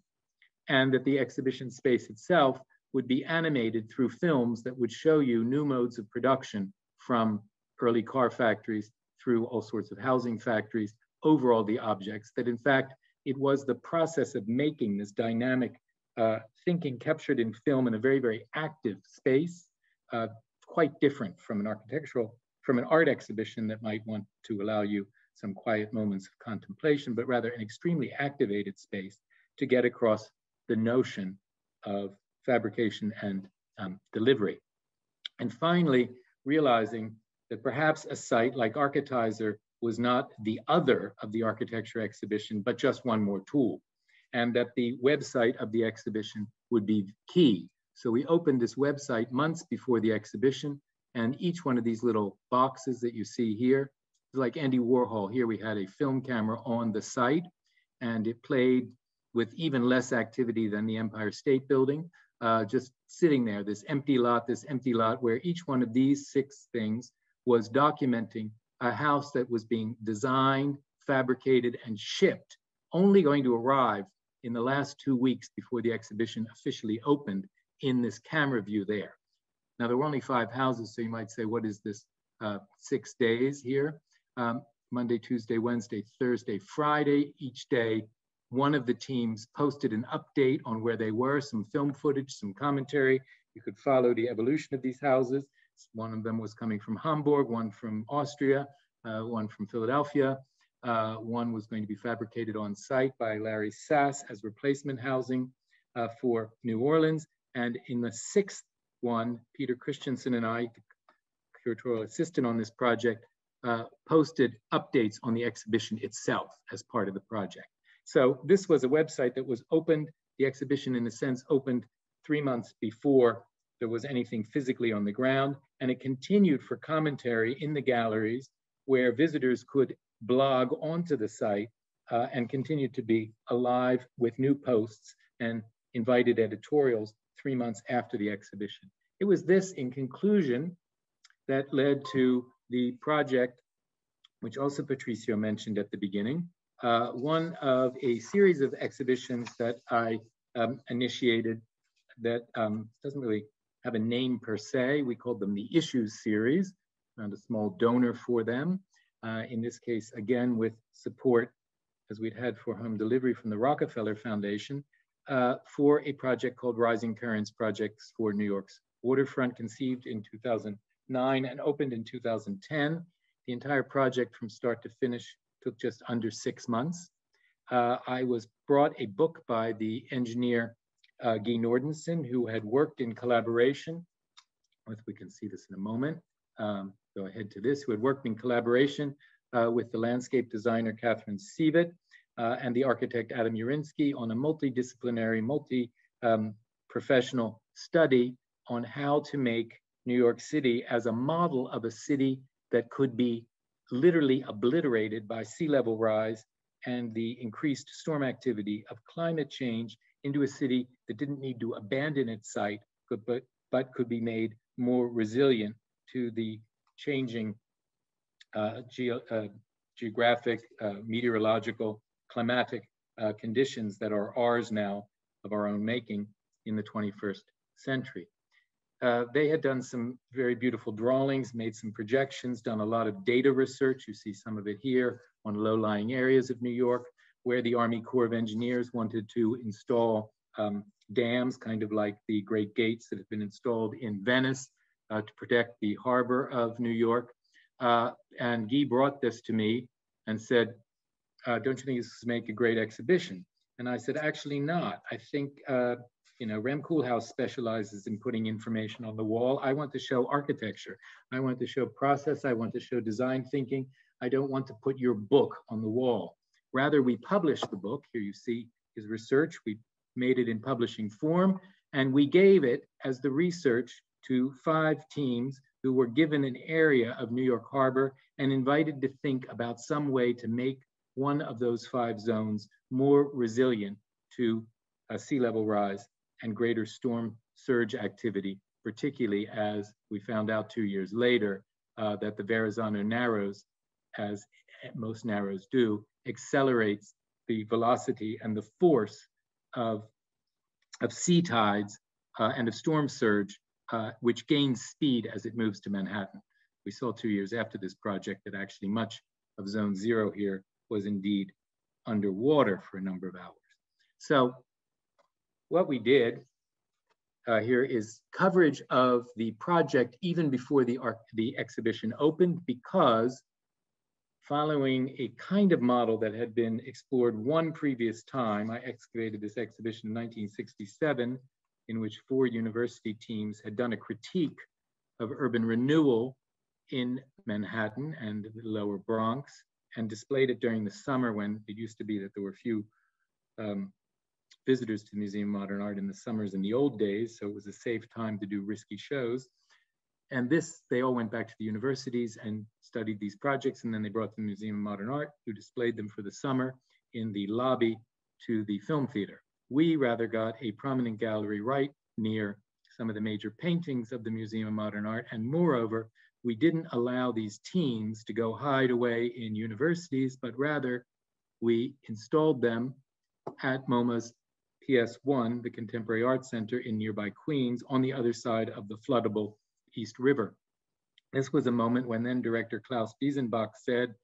And that the exhibition space itself would be animated through films that would show you new modes of production from early car factories through all sorts of housing factories over all the objects, that in fact, it was the process of making this dynamic uh, thinking captured in film in a very, very active space, uh, quite different from an architectural, from an art exhibition that might want to allow you some quiet moments of contemplation, but rather an extremely activated space to get across the notion of fabrication and um, delivery. And finally, realizing that perhaps a site like Architizer was not the other of the architecture exhibition, but just one more tool, and that the website of the exhibition would be key. So we opened this website months before the exhibition, and each one of these little boxes that you see here like Andy Warhol. Here we had a film camera on the site, and it played with even less activity than the Empire State Building, uh, just sitting there, this empty lot, this empty lot, where each one of these six things was documenting a house that was being designed, fabricated, and shipped, only going to arrive in the last two weeks before the exhibition officially opened in this camera view there. Now, there were only five houses, so you might say, what is this, uh, six days here? Um, Monday, Tuesday, Wednesday, Thursday, Friday, each day one of the teams posted an update on where they were, some film footage, some commentary. You could follow the evolution of these houses. One of them was coming from Hamburg, one from Austria, uh, one from Philadelphia. Uh, one was going to be fabricated on site by Larry Sass as replacement housing uh, for New Orleans. And in the sixth one, Peter Christensen and I, curatorial assistant on this project, uh, posted updates on the exhibition itself as part of the project. So this was a website that was opened, the exhibition in a sense opened three months before there was anything physically on the ground, and it continued for commentary in the galleries where visitors could blog onto the site uh, and continue to be alive with new posts and invited editorials three months after the exhibition. It was this, in conclusion, that led to the project, which also Patricio mentioned at the beginning, uh, one of a series of exhibitions that I um, initiated that um, doesn't really have a name per se. We called them the Issues series, found a small donor for them. Uh, in this case, again, with support, as we'd had for home delivery from the Rockefeller Foundation, uh, for a project called Rising Currents Projects for New York's Waterfront, conceived in 2009 and opened in 2010. The entire project from start to finish took just under six months. Uh, I was brought a book by the engineer uh, Guy Nordenson, who had worked in collaboration with, we can see this in a moment, um, go ahead to this, who had worked in collaboration uh, with the landscape designer Catherine Seavitt uh, and the architect Adam Yarinsky on a multidisciplinary, multi-professional um, study on how to make New York City as a model of a city that could be literally obliterated by sea level rise and the increased storm activity of climate change into a city that didn't need to abandon its site, but, but, could be made more resilient to the changing uh, uh, geographic, uh, meteorological, climatic uh, conditions that are ours now of our own making in the 21st century. Uh, they had done some very beautiful drawings, made some projections, done a lot of data research. You see some of it here on low-lying areas of New York, where the Army Corps of Engineers wanted to install um, dams, kind of like the Great Gates that have been installed in Venice uh, to protect the harbor of New York. Uh, and Guy brought this to me and said, uh, don't you think this would make a great exhibition? And I said, actually not. I think uh, you know, Rem Koolhaas specializes in putting information on the wall. I want to show architecture. I want to show process. I want to show design thinking. I don't want to put your book on the wall. Rather, we publish the book. Here you see his research. We made it in publishing form, and we gave it as the research to five teams who were given an area of New York Harbor and invited to think about some way to make one of those five zones more resilient to a sea level rise and greater storm surge activity, particularly as we found out two years later uh, that the Verrazano Narrows, as most narrows do, accelerates the velocity and the force of, of sea tides uh, and of storm surge, uh, which gains speed as it moves to Manhattan. We saw two years after this project that actually much of zone zero here was indeed underwater for a number of hours. So what we did uh, here is coverage of the project even before the, the exhibition opened because following a kind of model that had been explored one previous time, I excavated this exhibition in 1967 in which four university teams had done a critique of urban renewal in Manhattan and the lower Bronx and displayed it during the summer when it used to be that there were few um, visitors to the Museum of Modern Art in the summers in the old days, so it was a safe time to do risky shows. And this, they all went back to the universities and studied these projects, and then they brought the Museum of Modern Art, who displayed them for the summer in the lobby to the film theater. We rather got a prominent gallery right near some of the major paintings of the Museum of Modern Art, and moreover, we didn't allow these teams to go hide away in universities, but rather we installed them at MoMA's PS1, the Contemporary Art Center in nearby Queens, on the other side of the floodable East River. This was a moment when then director Klaus Biesenbach said,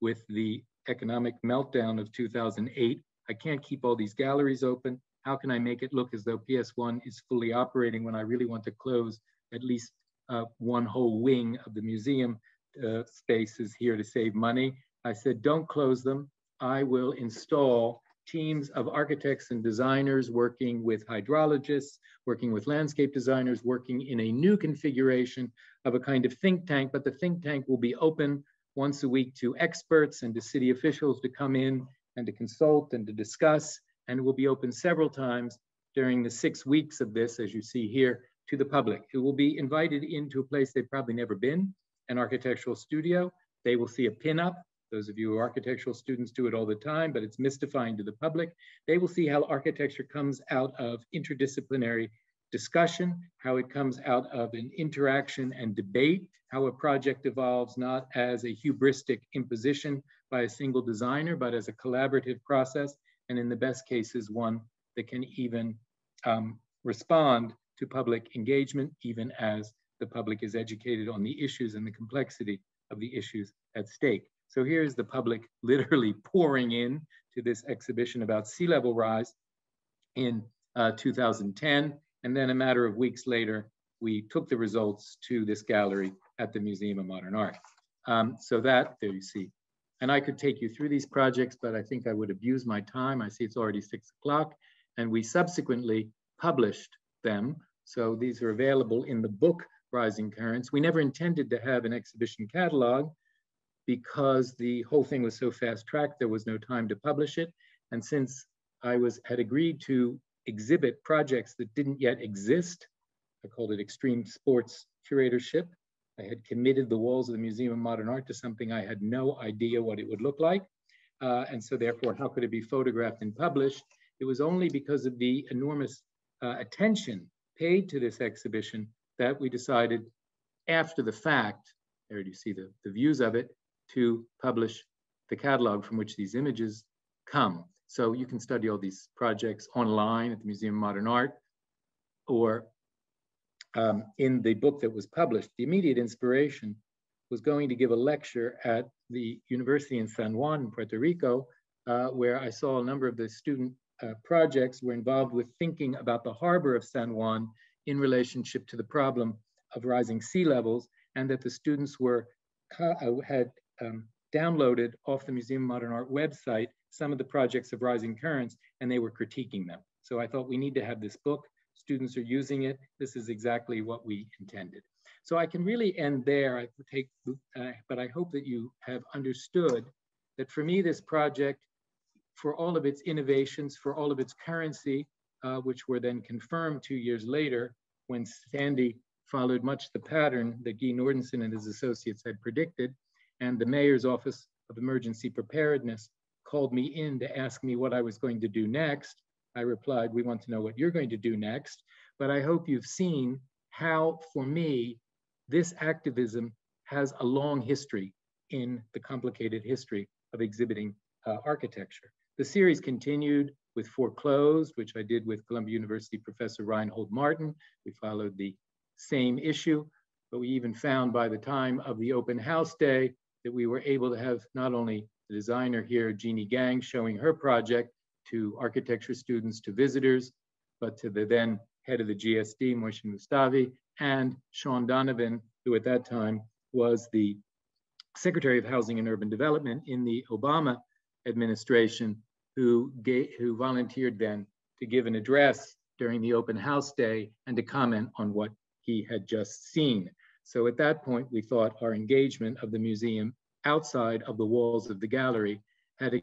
with the economic meltdown of 2008, I can't keep all these galleries open. How can I make it look as though PS1 is fully operating when I really want to close at least uh, one whole wing of the museum uh, spaces here to save money? I said, don't close them. I will install teams of architects and designers working with hydrologists, working with landscape designers, working in a new configuration of a kind of think tank, but the think tank will be open once a week to experts and to city officials to come in and to consult and to discuss, and will be open several times during the six weeks of this, as you see here, to the public, who will be invited into a place they've probably never been, an architectural studio. They will see a pinup those of you who are architectural students do it all the time, but it's mystifying to the public. They will see how architecture comes out of interdisciplinary discussion, how it comes out of an interaction and debate, how a project evolves not as a hubristic imposition by a single designer, but as a collaborative process, and in the best cases, one that can even um, respond to public engagement, even as the public is educated on the issues and the complexity of the issues at stake. So here's the public literally pouring in to this exhibition about sea level rise in uh, 2010. And then a matter of weeks later, we took the results to this gallery at the Museum of Modern Art. Um, so that, there you see. And I could take you through these projects, but I think I would abuse my time. I see it's already six o'clock. And we subsequently published them. So these are available in the book Rising Currents. We never intended to have an exhibition catalog, because the whole thing was so fast tracked, there was no time to publish it. And since I was had agreed to exhibit projects that didn't yet exist, I called it extreme sports curatorship. I had committed the walls of the Museum of Modern Art to something I had no idea what it would look like. Uh, and so therefore, how could it be photographed and published? It was only because of the enormous uh, attention paid to this exhibition that we decided after the fact, there you see the, the views of it, to publish the catalog from which these images come. So you can study all these projects online at the Museum of Modern Art or um, in the book that was published. The immediate inspiration was going to give a lecture at the University in San Juan, in Puerto Rico, uh, where I saw a number of the student uh, projects were involved with thinking about the harbor of San Juan in relationship to the problem of rising sea levels, and that the students were uh, had um, downloaded off the Museum of Modern Art website some of the projects of Rising Currents, and they were critiquing them. So I thought we need to have this book. Students are using it. This is exactly what we intended. So I can really end there. I take, uh, but I hope that you have understood that for me, this project, for all of its innovations, for all of its currency, uh, which were then confirmed two years later when Sandy followed much the pattern that Guy Nordenson and his associates had predicted, and the mayor's office of emergency preparedness called me in to ask me what I was going to do next. I replied, we want to know what you're going to do next. But I hope you've seen how, for me, this activism has a long history in the complicated history of exhibiting uh, architecture. The series continued with Foreclosed, which I did with Columbia University professor Reinhold Martin. We followed the same issue, but we even found by the time of the open house day that we were able to have not only the designer here, Jeanne Gang, showing her project to architecture students, to visitors, but to the then head of the GSD, Mohsen Mostafavi, and Shaun Donovan, who at that time was the Secretary of Housing and Urban Development in the Obama administration, who, gave, who volunteered then to give an address during the open house day and to comment on what he had just seen. So at that point, we thought our engagement of the museum outside of the walls of the gallery had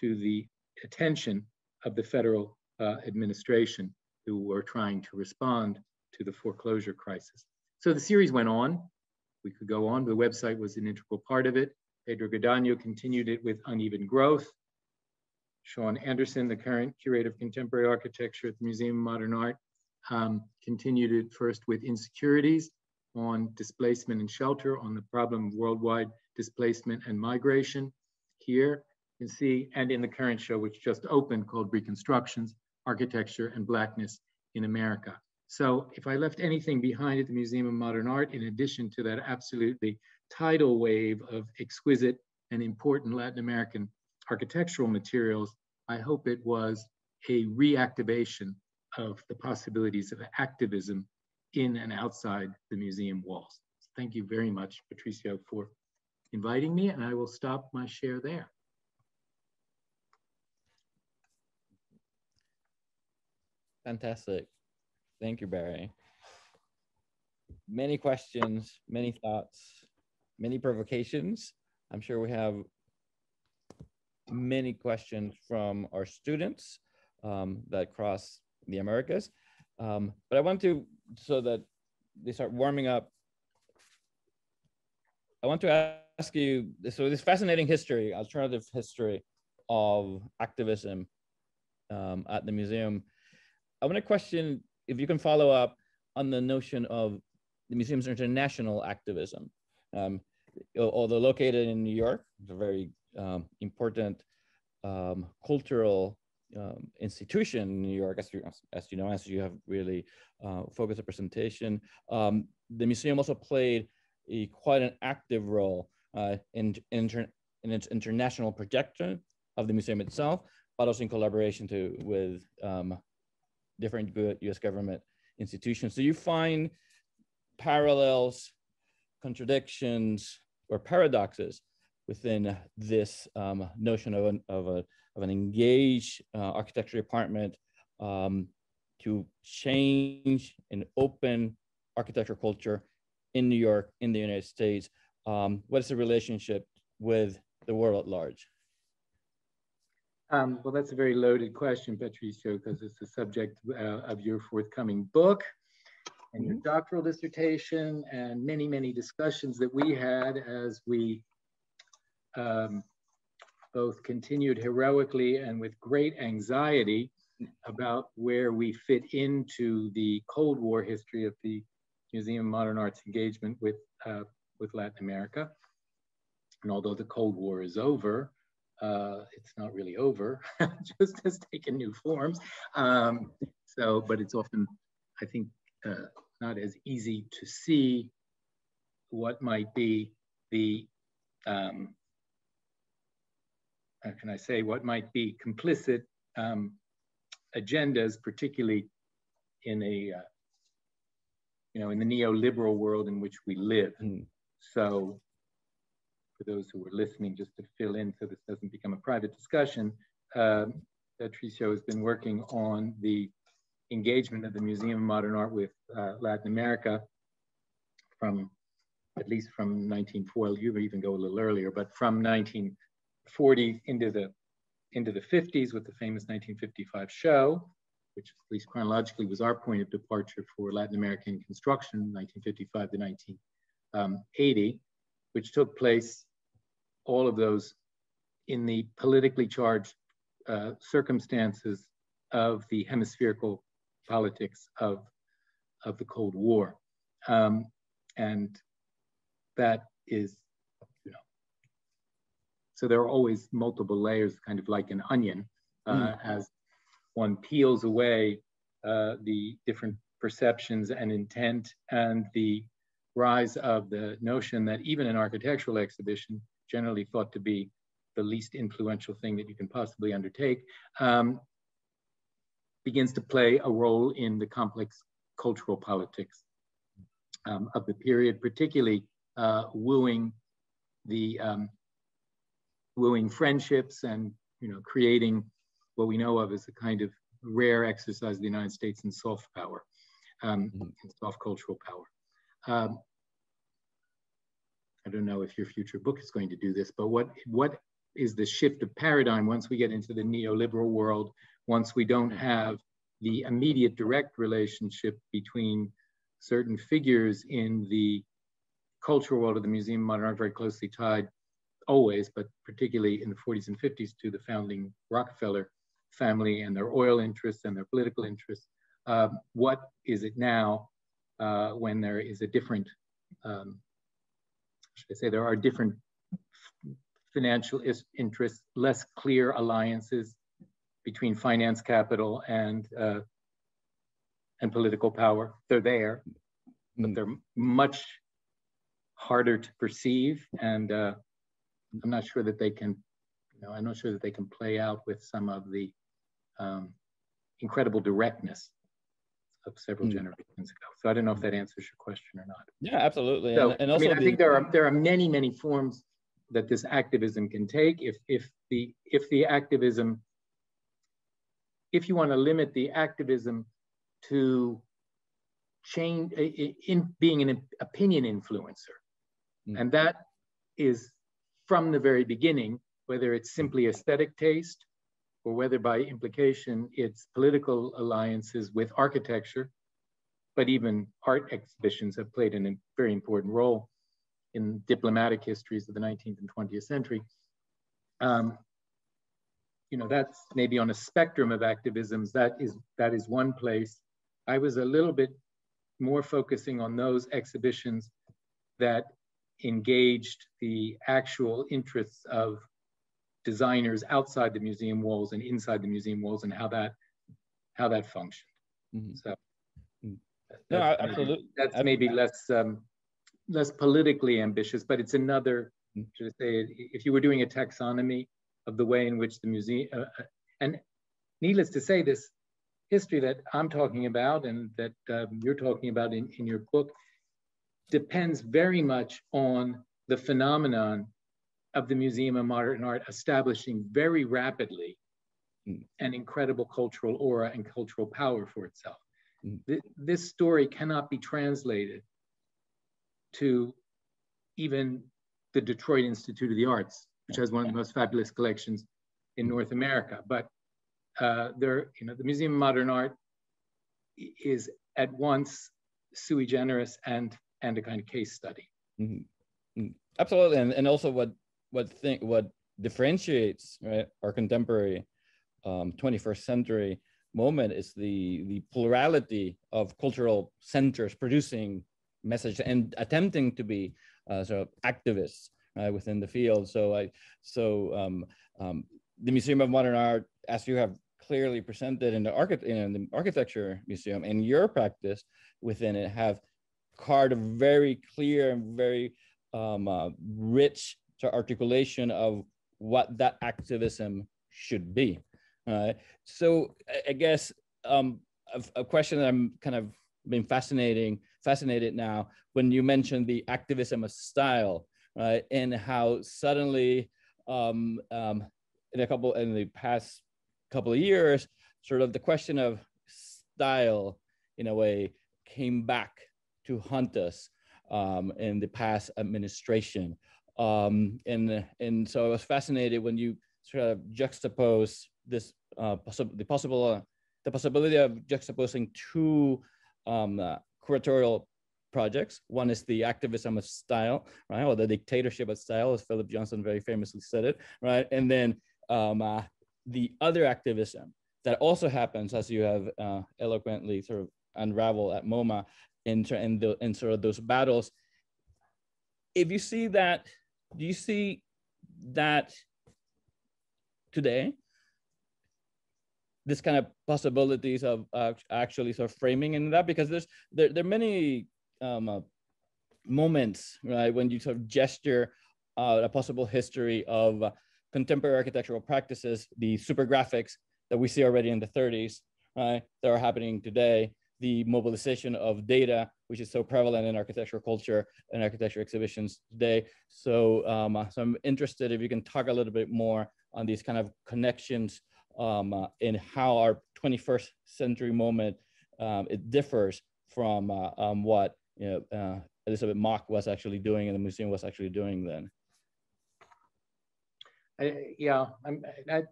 to the attention of the federal uh, administration who were trying to respond to the foreclosure crisis. So the series went on. We could go on. The website was an integral part of it. Pedro Gadanho continued it with Uneven Growth. Sean Anderson, the current curator of contemporary architecture at the Museum of Modern Art, um, continued it first with Insecurities on displacement and shelter, on the problem of worldwide displacement and migration. Here you can see, and in the current show, which just opened called Reconstructions, Architecture and Blackness in America. So if I left anything behind at the Museum of Modern Art, in addition to that absolutely tidal wave of exquisite and important Latin American architectural materials, I hope it was a reactivation of the possibilities of activism in and outside the museum walls. Thank you very much, Patricio, for inviting me, and I will stop my share there. Fantastic. Thank you, Barry. Many questions, many thoughts, many provocations. I'm sure we have many questions from our students um, that cross the Americas. Um, but I want to, so that they start warming up, I want to ask you, so this fascinating history, alternative history of activism um, at the museum. I want to question if you can follow up on the notion of the museum's international activism. Um, although located in New York, it's a very um, important um, cultural um, institution in New York, as you, as you know, as you have really uh, focused the presentation. Um, the museum also played a quite an active role uh, in, in, in, its international projection of the museum itself, but also in collaboration to, with um, different US government institutions. So you find parallels, contradictions, or paradoxes within this um, notion of an, of, a, of an engaged uh, architecture department um, to change and open architecture culture in New York, in the United States. Um, what is the relationship with the world at large? Um, well, that's a very loaded question, Patricio, because it's the subject uh, of your forthcoming book and your mm-hmm. doctoral dissertation and many, many discussions that we had as we um, both continued heroically and with great anxiety about where we fit into the Cold War history of the Museum of Modern Art's engagement with, uh, with Latin America. And although the Cold War is over, uh, it's not really over, just has taken new forms. Um, so, but it's often, I think, uh, not as easy to see what might be the, um, how can I say, what might be complicit um, agendas, particularly in a, uh, you know, in the neoliberal world in which we live. Mm. So for those who are listening, just to fill in so this doesn't become a private discussion, um, Patricio has been working on the engagement of the Museum of Modern Art with uh, Latin America from at least from 1940, you even go a little earlier, but from 1940 into the into the 50s with the famous 1955 show, which at least chronologically was our point of departure for Latin American construction, 1955 to 1980, which took place, all of those in the politically charged uh, circumstances of the hemispherical politics of, of the Cold War. Um, and that is, so there are always multiple layers, kind of like an onion, uh, mm. as one peels away uh, the different perceptions and intent and the rise of the notion that even an architectural exhibition, generally thought to be the least influential thing that you can possibly undertake, um, begins to play a role in the complex cultural politics um, of the period, particularly uh, wooing the um, wooing friendships and you know creating what we know of as a kind of rare exercise of the United States in soft power, um, mm -hmm. soft cultural power. Um, I don't know if your future book is going to do this, but what what is the shift of paradigm once we get into the neoliberal world once we don't have the immediate direct relationship between certain figures in the cultural world of the Museum of Modern Art very closely tied always, but particularly in the 40s and 50s to the founding Rockefeller family and their oil interests and their political interests. Um, what is it now uh, when there is a different, um, should I say, there are different financial interests, less clear alliances, between finance capital and uh, and political power. They're there, but mm. they're much harder to perceive, and uh, I'm not sure that they can. You know, I'm not sure that they can play out with some of the um, incredible directness of several mm. generations ago. So I don't know if that answers your question or not. Yeah, absolutely. So, and, and also, I, mean, I think there are there are many many forms that this activism can take. If if the if the activism if you want to limit the activism to change in being an opinion influencer. Mm. And that is from the very beginning, whether it's simply aesthetic taste or whether by implication it's political alliances with architecture, but even art exhibitions have played a very important role in diplomatic histories of the 19th and 20th century. Um, you know, that's maybe on a spectrum of activisms, that is, that is one place. I was a little bit more focusing on those exhibitions that engaged the actual interests of designers outside the museum walls and inside the museum walls and how that how that functioned. Mm-hmm. So mm-hmm. no, that's, absolutely. Maybe, that's maybe less um, less politically ambitious, but it's another. Mm-hmm. Should I say, if you were doing a taxonomy of the way in which the museum, uh, uh, and needless to say, this history that I'm talking about and that um, you're talking about in, in your book depends very much on the phenomenon of the Museum of Modern Art establishing very rapidly mm. an incredible cultural aura and cultural power for itself. Mm. Th this story cannot be translated to even the Detroit Institute of the Arts which has one of the most fabulous collections in North America. But uh, there, you know, the Museum of Modern Art is at once sui generis and and a kind of case study. Mm -hmm. Absolutely, and, and also what what thing what differentiates right our contemporary um, 21st century moment is the the plurality of cultural centers producing message and attempting to be uh, sort of activists within the field. So I, so um, um, the Museum of Modern Art, as you have clearly presented in the, archi- in the architecture museum and your practice within it have carved a very clear and very um, uh, rich articulation of what that activism should be. So I guess um, a, a, question that I'm kind of been fascinating, fascinated now when you mentioned the activism of style, right? And how suddenly um, um, in a couple, in the past couple of years, sort of the question of style in a way came back to hunt us um, in the past administration. Um, and, and so I was fascinated when you sort of juxtapose this, uh, possi the possible, uh, the possibility of juxtaposing two um, uh, curatorial projects. One is the activism of style, right, or the dictatorship of style, as Philip Johnson very famously said it, right, and then um, uh, the other activism that also happens, as you have uh, eloquently sort of unraveled at MoMA, in, in, the, in sort of those battles. If you see that, do you see that today? This kind of possibilities of uh, actually sort of framing in that because there's there, there are many um, uh, moments right when you sort of gesture uh, a possible history of uh, contemporary architectural practices, the super graphics that we see already in the 30s, right, that are happening today, the mobilization of data, which is so prevalent in architectural culture and architecture exhibitions today. So, um, so I'm interested if you can talk a little bit more on these kind of connections um, uh, in how our 21st century moment um, it differs from uh, um, what you know, uh, Elizabeth Mock was actually doing and the museum was actually doing then. I, yeah, I'm, I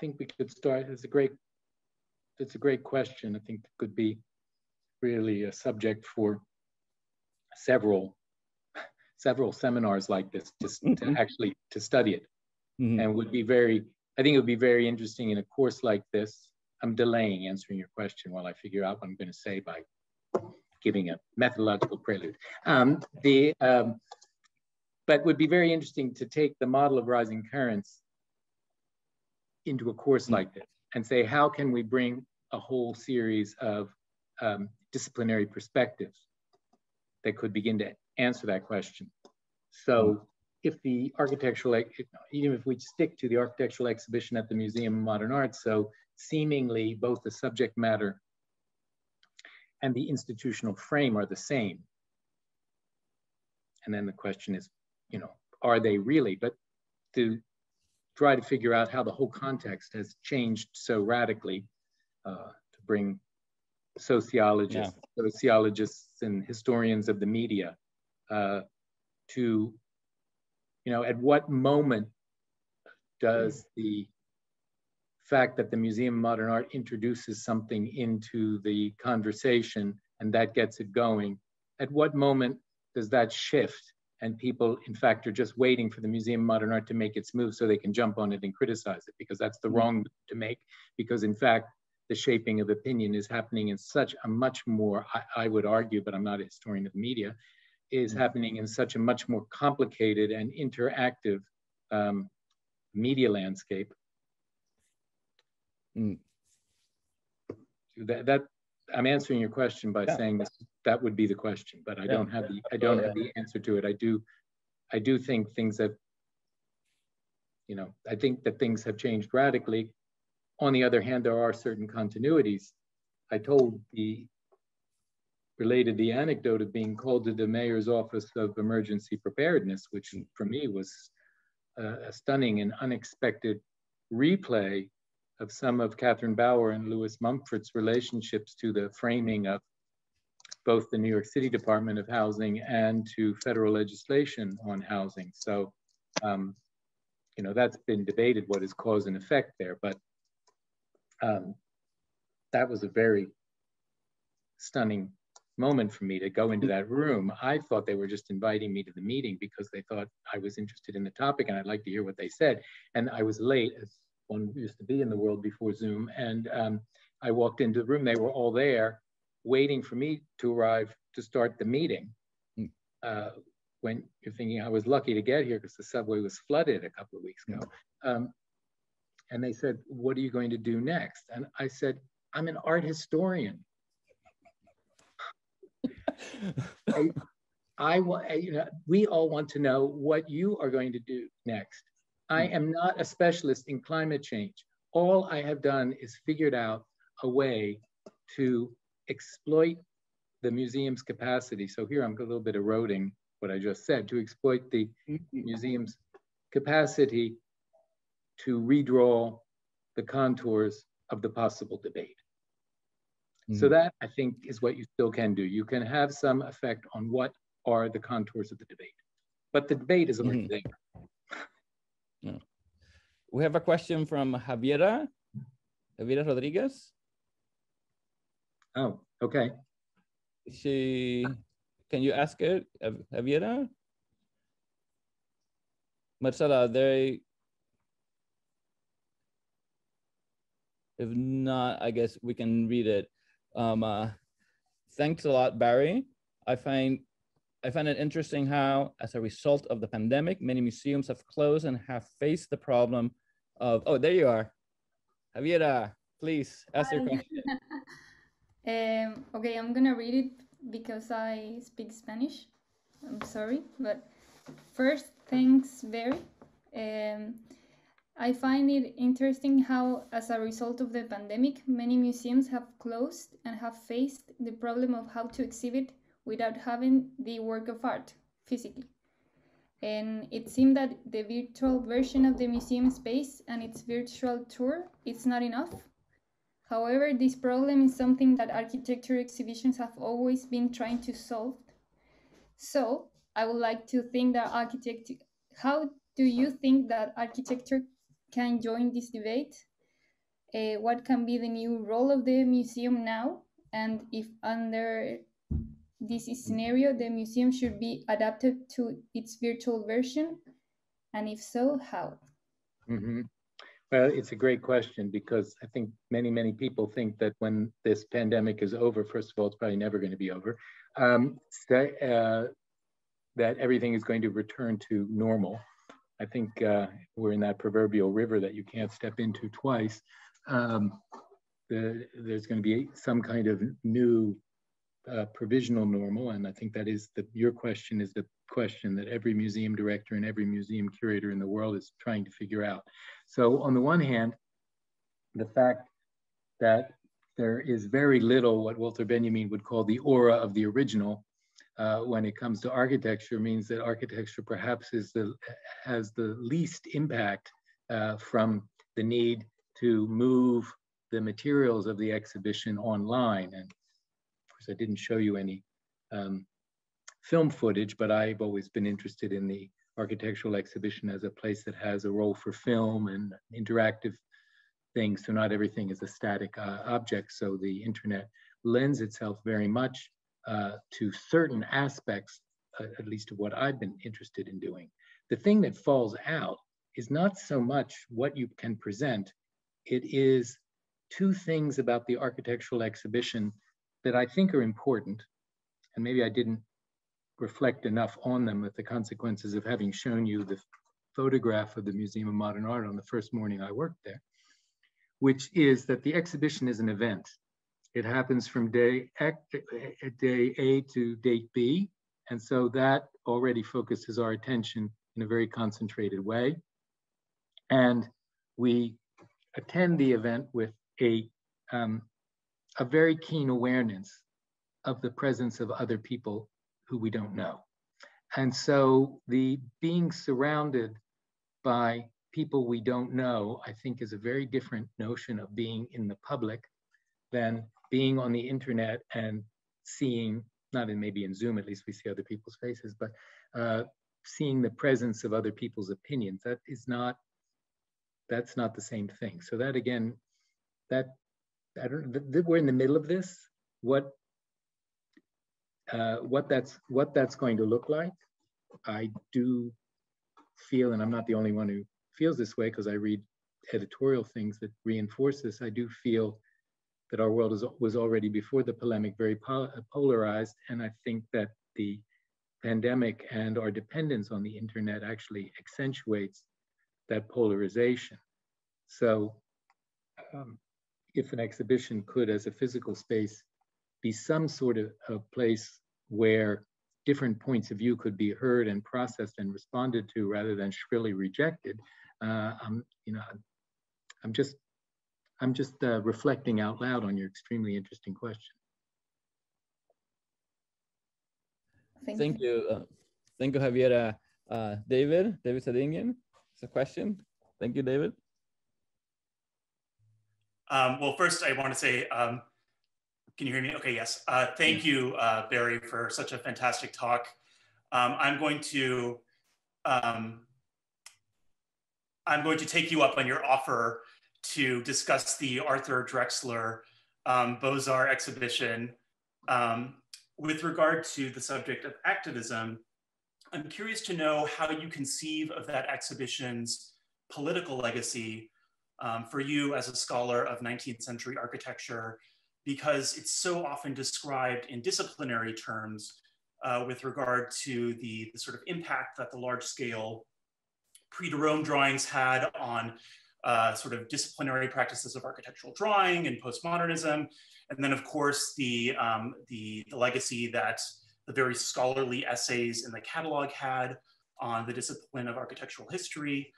think we could start. It's a great, it's a great question. I think it could be really a subject for several, several seminars like this, just mm -hmm. to mm-hmm. actually to study it, mm -hmm. and would be very. I think it would be very interesting in a course like this. I'm delaying answering your question while I figure out what I'm going to say by giving a methodological prelude. Um, the um, but would be very interesting to take the model of rising currents into a course mm. like this and say, how can we bring a whole series of um, disciplinary perspectives that could begin to answer that question? So if the architectural, even if we stick to the architectural exhibition at the Museum of Modern Art, so seemingly both the subject matter and the institutional frame are the same. And then the question is, you know, are they really? But to try to figure out how the whole context has changed so radically uh, to bring sociologists, yeah. sociologists and historians of the media uh, to, you know, at what moment does the fact that the Museum of Modern Art introduces something into the conversation and that gets it going, at what moment does that shift and people in fact are just waiting for the museum of modern art to make its move so they can jump on it and criticize it because that's the mm-hmm. wrong move to make because in fact the shaping of opinion is happening in such a much more i, I would argue but i'm not a historian of media is mm-hmm. happening in such a much more complicated and interactive um, media landscape mm. that, that I'm answering your question by yeah. saying this, that would be the question, but I yeah. don't have the I don't oh, have the answer to it. I do I do think things have you know I think that things have changed radically. On the other hand, there are certain continuities. I told the related the anecdote of being called to the mayor's office of emergency preparedness, which for me was a, a stunning and unexpected replay of some of Catherine Bauer and Lewis Mumford's relationships to the framing of both the New York City Department of Housing and to federal legislation on housing. So, um, you know, that's been debated what is cause and effect there, but um, that was a very stunning moment for me to go into that room. I thought they were just inviting me to the meeting because they thought I was interested in the topic and I'd like to hear what they said. And I was late, as one used to be in the world before Zoom. And um, I walked into the room, they were all there waiting for me to arrive to start the meeting. Mm. Uh, when you're thinking, I was lucky to get here because the subway was flooded a couple of weeks ago. Um, and they said, What are you going to do next? And I said, I'm an art historian. I, I want, you know, we all want to know what you are going to do next. I am not a specialist in climate change. All I have done is figured out a way to exploit the museum's capacity. So here I'm a little bit eroding what I just said, to exploit the museum's capacity to redraw the contours of the possible debate. Mm. So that I think is what you still can do. You can have some effect on what are the contours of the debate, but the debate is already mm. there. No. We have a question from Javiera, Javiera Rodriguez. Oh, okay. She, can you ask it, Javiera? Marcela, they, if not, I guess we can read it. Um, uh, thanks a lot, Barry. I find I find it interesting how, as a result of the pandemic, many museums have closed and have faced the problem of, oh, there you are. Javiera, please ask Hi. your question. um, okay, I'm gonna read it because I speak Spanish. I'm sorry, but first, thanks, Barry. Um, I find it interesting how, as a result of the pandemic, many museums have closed and have faced the problem of how to exhibit without having the work of art physically. And it seemed that the virtual version of the museum space and its virtual tour is not enough. However, this problem is something that architecture exhibitions have always been trying to solve. So I would like to think that architect, how do you think that architecture can join this debate? Uh, what can be the new role of the museum now? And if under this is scenario, the museum should be adapted to its virtual version? And if so, how? Mm-hmm. Well, it's a great question because I think many, many people think that when this pandemic is over, first of all, it's probably never going to be over, um, that, uh, that everything is going to return to normal. I think uh, we're in that proverbial river that you can't step into twice. Um, the, there's going to be some kind of new uh, provisional normal, and I think that is the, your question is the question that every museum director and every museum curator in the world is trying to figure out. So on the one hand, the fact that there is very little what Walter Benjamin would call the aura of the original uh, when it comes to architecture means that architecture perhaps is the, has the least impact uh, from the need to move the materials of the exhibition online. And course, I didn't show you any um, film footage, but I've always been interested in the architectural exhibition as a place that has a role for film and interactive things. So not everything is a static uh, object. So the internet lends itself very much uh, to certain aspects, uh, at least of what I've been interested in doing. The thing that falls out is not so much what you can present, it is two things about the architectural exhibition that I think are important, and maybe I didn't reflect enough on them with the consequences of having shown you the photograph of the Museum of Modern Art on the first morning I worked there, which is that the exhibition is an event. It happens from day, day A to date B, and so that already focuses our attention in a very concentrated way. And we attend the event with a um, a very keen awareness of the presence of other people who we don't know. And so the being surrounded by people we don't know, I think is a very different notion of being in the public than being on the internet and seeing, not in maybe in Zoom, at least we see other people's faces, but uh, seeing the presence of other people's opinions. That is not, that's not the same thing. So that again, that I don't. Th- we're in the middle of this. What uh, what that's what that's going to look like, I do feel, and I'm not the only one who feels this way because I read editorial things that reinforce this. I do feel that our world is, was already before the polemic very polarized. And I think that the pandemic and our dependence on the internet actually accentuates that polarization. So um, if an exhibition could, as a physical space, be some sort of a place where different points of view could be heard and processed and responded to rather than shrilly rejected, uh, I'm, you know, I'm just, I'm just uh, reflecting out loud on your extremely interesting question. Thank, Thank you. you. Uh, thank you, Javiera. Uh, David, David Sadighian, it's a question. Thank you, David. Um, well, first I want to say, um, can you hear me? Okay, yes. Uh, thank you, uh, Barry, for such a fantastic talk. Um, I'm going to um, I'm going to take you up on your offer to discuss the Arthur Drexler um, Beaux-Arts exhibition. Um, with regard to the subject of activism, I'm curious to know how you conceive of that exhibition's political legacy um, for you as a scholar of 19th century architecture, because it's so often described in disciplinary terms uh, with regard to the, the, sort of impact that the large scale Prix de Rome drawings had on uh, sort of disciplinary practices of architectural drawing and postmodernism. And then of course, the, um, the, the, legacy that the very scholarly essays in the catalog had on the discipline of architectural history.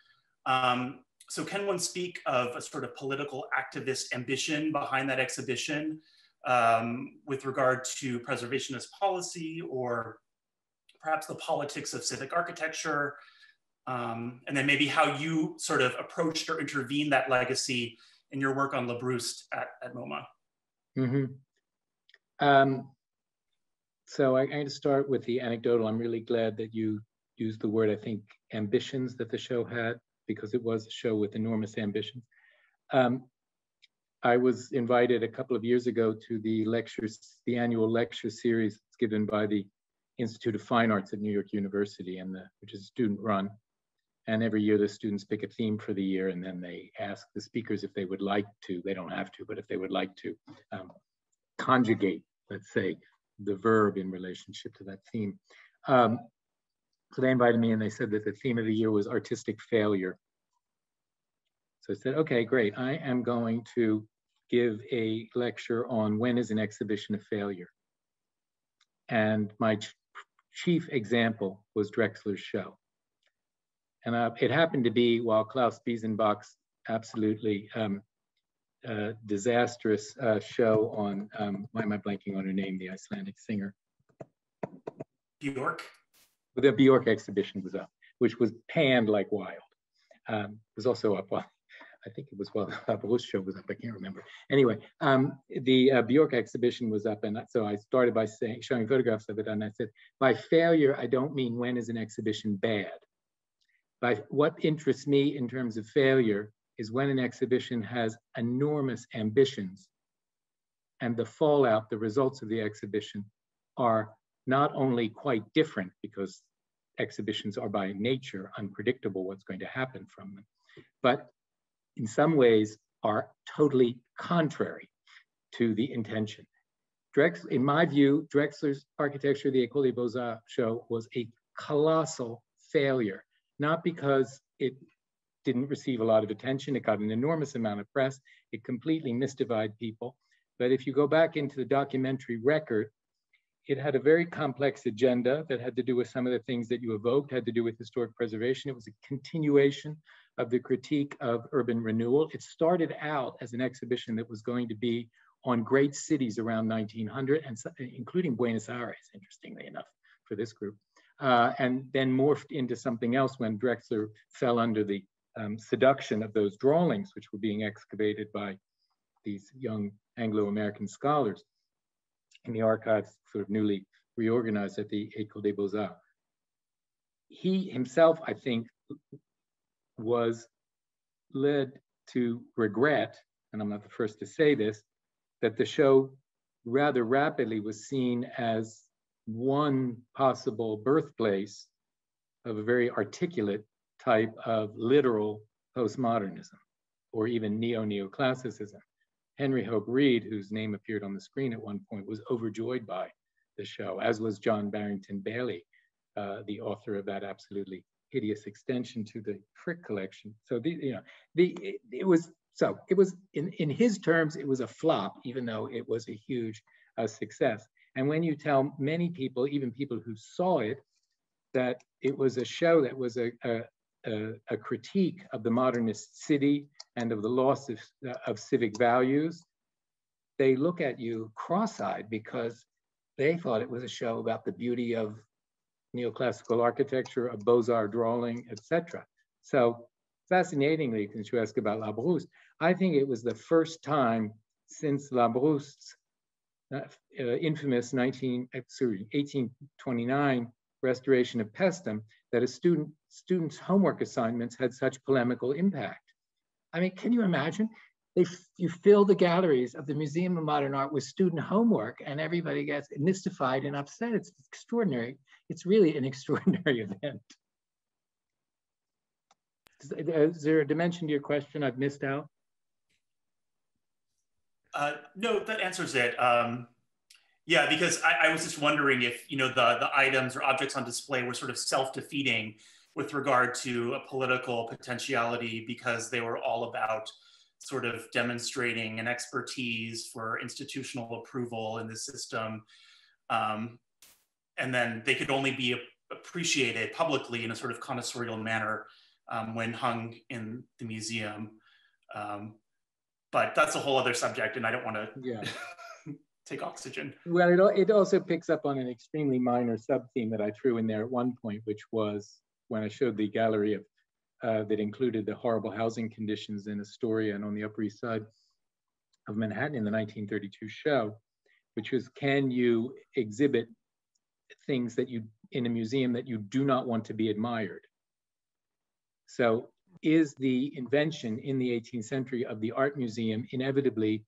Um, so can one speak of a sort of political activist ambition behind that exhibition um, with regard to preservationist policy or perhaps the politics of civic architecture um, and then maybe how you sort of approached or intervened that legacy in your work on Labrouste at, at MoMA. Mm-hmm. Um, so I, going to start with the anecdotal. I'm really glad that you used the word, I think, ambitions that the show had, because it was a show with enormous ambitions. Um, I was invited a couple of years ago to the lectures, the annual lecture series that's given by the Institute of Fine Arts at New York University, and the, which is student run. And every year the students pick a theme for the year and then they ask the speakers if they would like to, they don't have to, but if they would like to um, conjugate, let's say, the verb in relationship to that theme. Um, so they invited me and they said that the theme of the year was artistic failure. So I said, okay, great. I am going to give a lecture on when is an exhibition a failure. And my ch chief example was Drexler's show. And uh, it happened to be while Klaus Biesenbach's absolutely um, uh, disastrous uh, show on, um, why am I blanking on her name, the Icelandic singer? Bjork? The Bjork exhibition was up, which was panned like wild. Um, it was also up while, I think it was while the show was up, I can't remember. Anyway, um, the uh, Bjork exhibition was up and so I started by saying, showing photographs of it and I said, by failure, I don't mean when is an exhibition bad By what interests me in terms of failure is when an exhibition has enormous ambitions and the fallout, the results of the exhibition are not only quite different because exhibitions are by nature unpredictable what's going to happen from them, but in some ways are totally contrary to the intention. Drex, in my view, Drexler's Architecture, the École des Beaux-Arts show was a colossal failure not because it didn't receive a lot of attention, it got an enormous amount of press, it completely mystified people. But if you go back into the documentary record, it had a very complex agenda that had to do with some of the things that you evoked, had to do with historic preservation. It was a continuation of the critique of urban renewal. It started out as an exhibition that was going to be on great cities around 1900, and including Buenos Aires, interestingly enough, for this group uh, and then morphed into something else when Drexler fell under the um, seduction of those drawings, which were being excavated by these young Anglo-American scholars in the archives sort of newly reorganized at the École des Beaux-Arts. He himself, I think, was led to regret, and I'm not the first to say this, that the show rather rapidly was seen as one possible birthplace of a very articulate type of literal postmodernism or even neo-neoclassicism. Henry Hope Reed, whose name appeared on the screen at one point, was overjoyed by the show, as was John Barrington Bayley, uh, the author of that absolutely hideous extension to the Frick collection. So the, you know, the it, it, was so it was in in his terms it was a flop, even though it was a huge uh, success. And when you tell many people, even people who saw it, that it was a show that was a, a, a, a critique of the modernist city and of the loss of, of civic values, they look at you cross-eyed because they thought it was a show about the beauty of neoclassical architecture, of Beaux-Arts drawing, etc. So fascinatingly, since you ask about La Labrouste, I think it was the first time since Labrouste's uh, uh, infamous 19, uh, sorry, 1829 restoration of Paestum that a student students' homework assignments had such polemical impact. I mean, can you imagine? They, you fill the galleries of the Museum of Modern Art with student homework and everybody gets mystified and upset. It's extraordinary. It's really an extraordinary event. Is there a dimension to your question I've missed out? Uh, no, that answers it. Um, yeah, because I, I, was just wondering if you know the the items or objects on display were sort of self-defeating with regard to a political potentiality because they were all about sort of demonstrating an expertise for institutional approval in the system. Um, and then they could only be appreciated publicly in a sort of connoisseurial manner um, when hung in the museum. Um, but that's a whole other subject and I don't want to yeah. take oxygen. Well, it, it also picks up on an extremely minor sub-theme that I threw in there at one point, which was when I showed the gallery of uh, that included the horrible housing conditions in Astoria and on the Upper East Side of Manhattan in the 1932 show, which was can you exhibit things that you in a museum that you do not want to be admired? So is the invention in the 18th century of the art museum inevitably,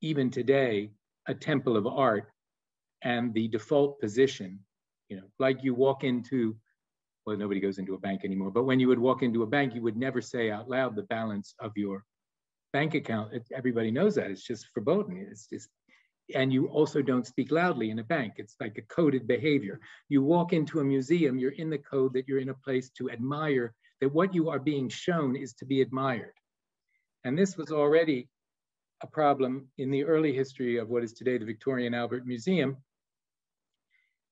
even today, a temple of art and the default position, you know, like you walk into well, nobody goes into a bank anymore, but when you would walk into a bank, you would never say out loud the balance of your bank account. Everybody knows that. It's just verboten. It's just, and you also don't speak loudly in a bank. It's like a coded behavior. You walk into a museum, you're in the code that you're in a place to admire, that what you are being shown is to be admired. And this was already a problem in the early history of what is today the Victoria and Albert Museum,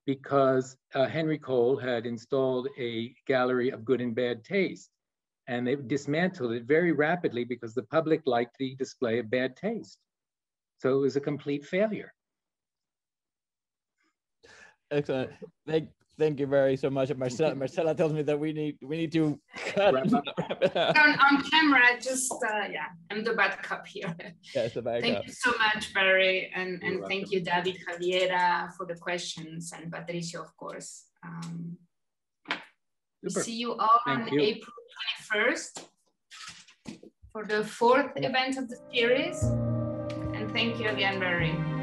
because uh, Henry Cole had installed a gallery of good and bad taste. And they dismantled it very rapidly because the public liked the display of bad taste. So it was a complete failure. Excellent. Thank, Thank you very so much. Marcela, Marcela tells me that we need we need to cut. on, on, camera, just uh, yeah, I'm the bad cop here. Yes, the bad thank cup. you so much, Barry, and and thank you, David Javiera, for the questions, and Patricio, of course. Um, we see you all thank on you. April 21st for the fourth event of the series, and thank you again, Barry.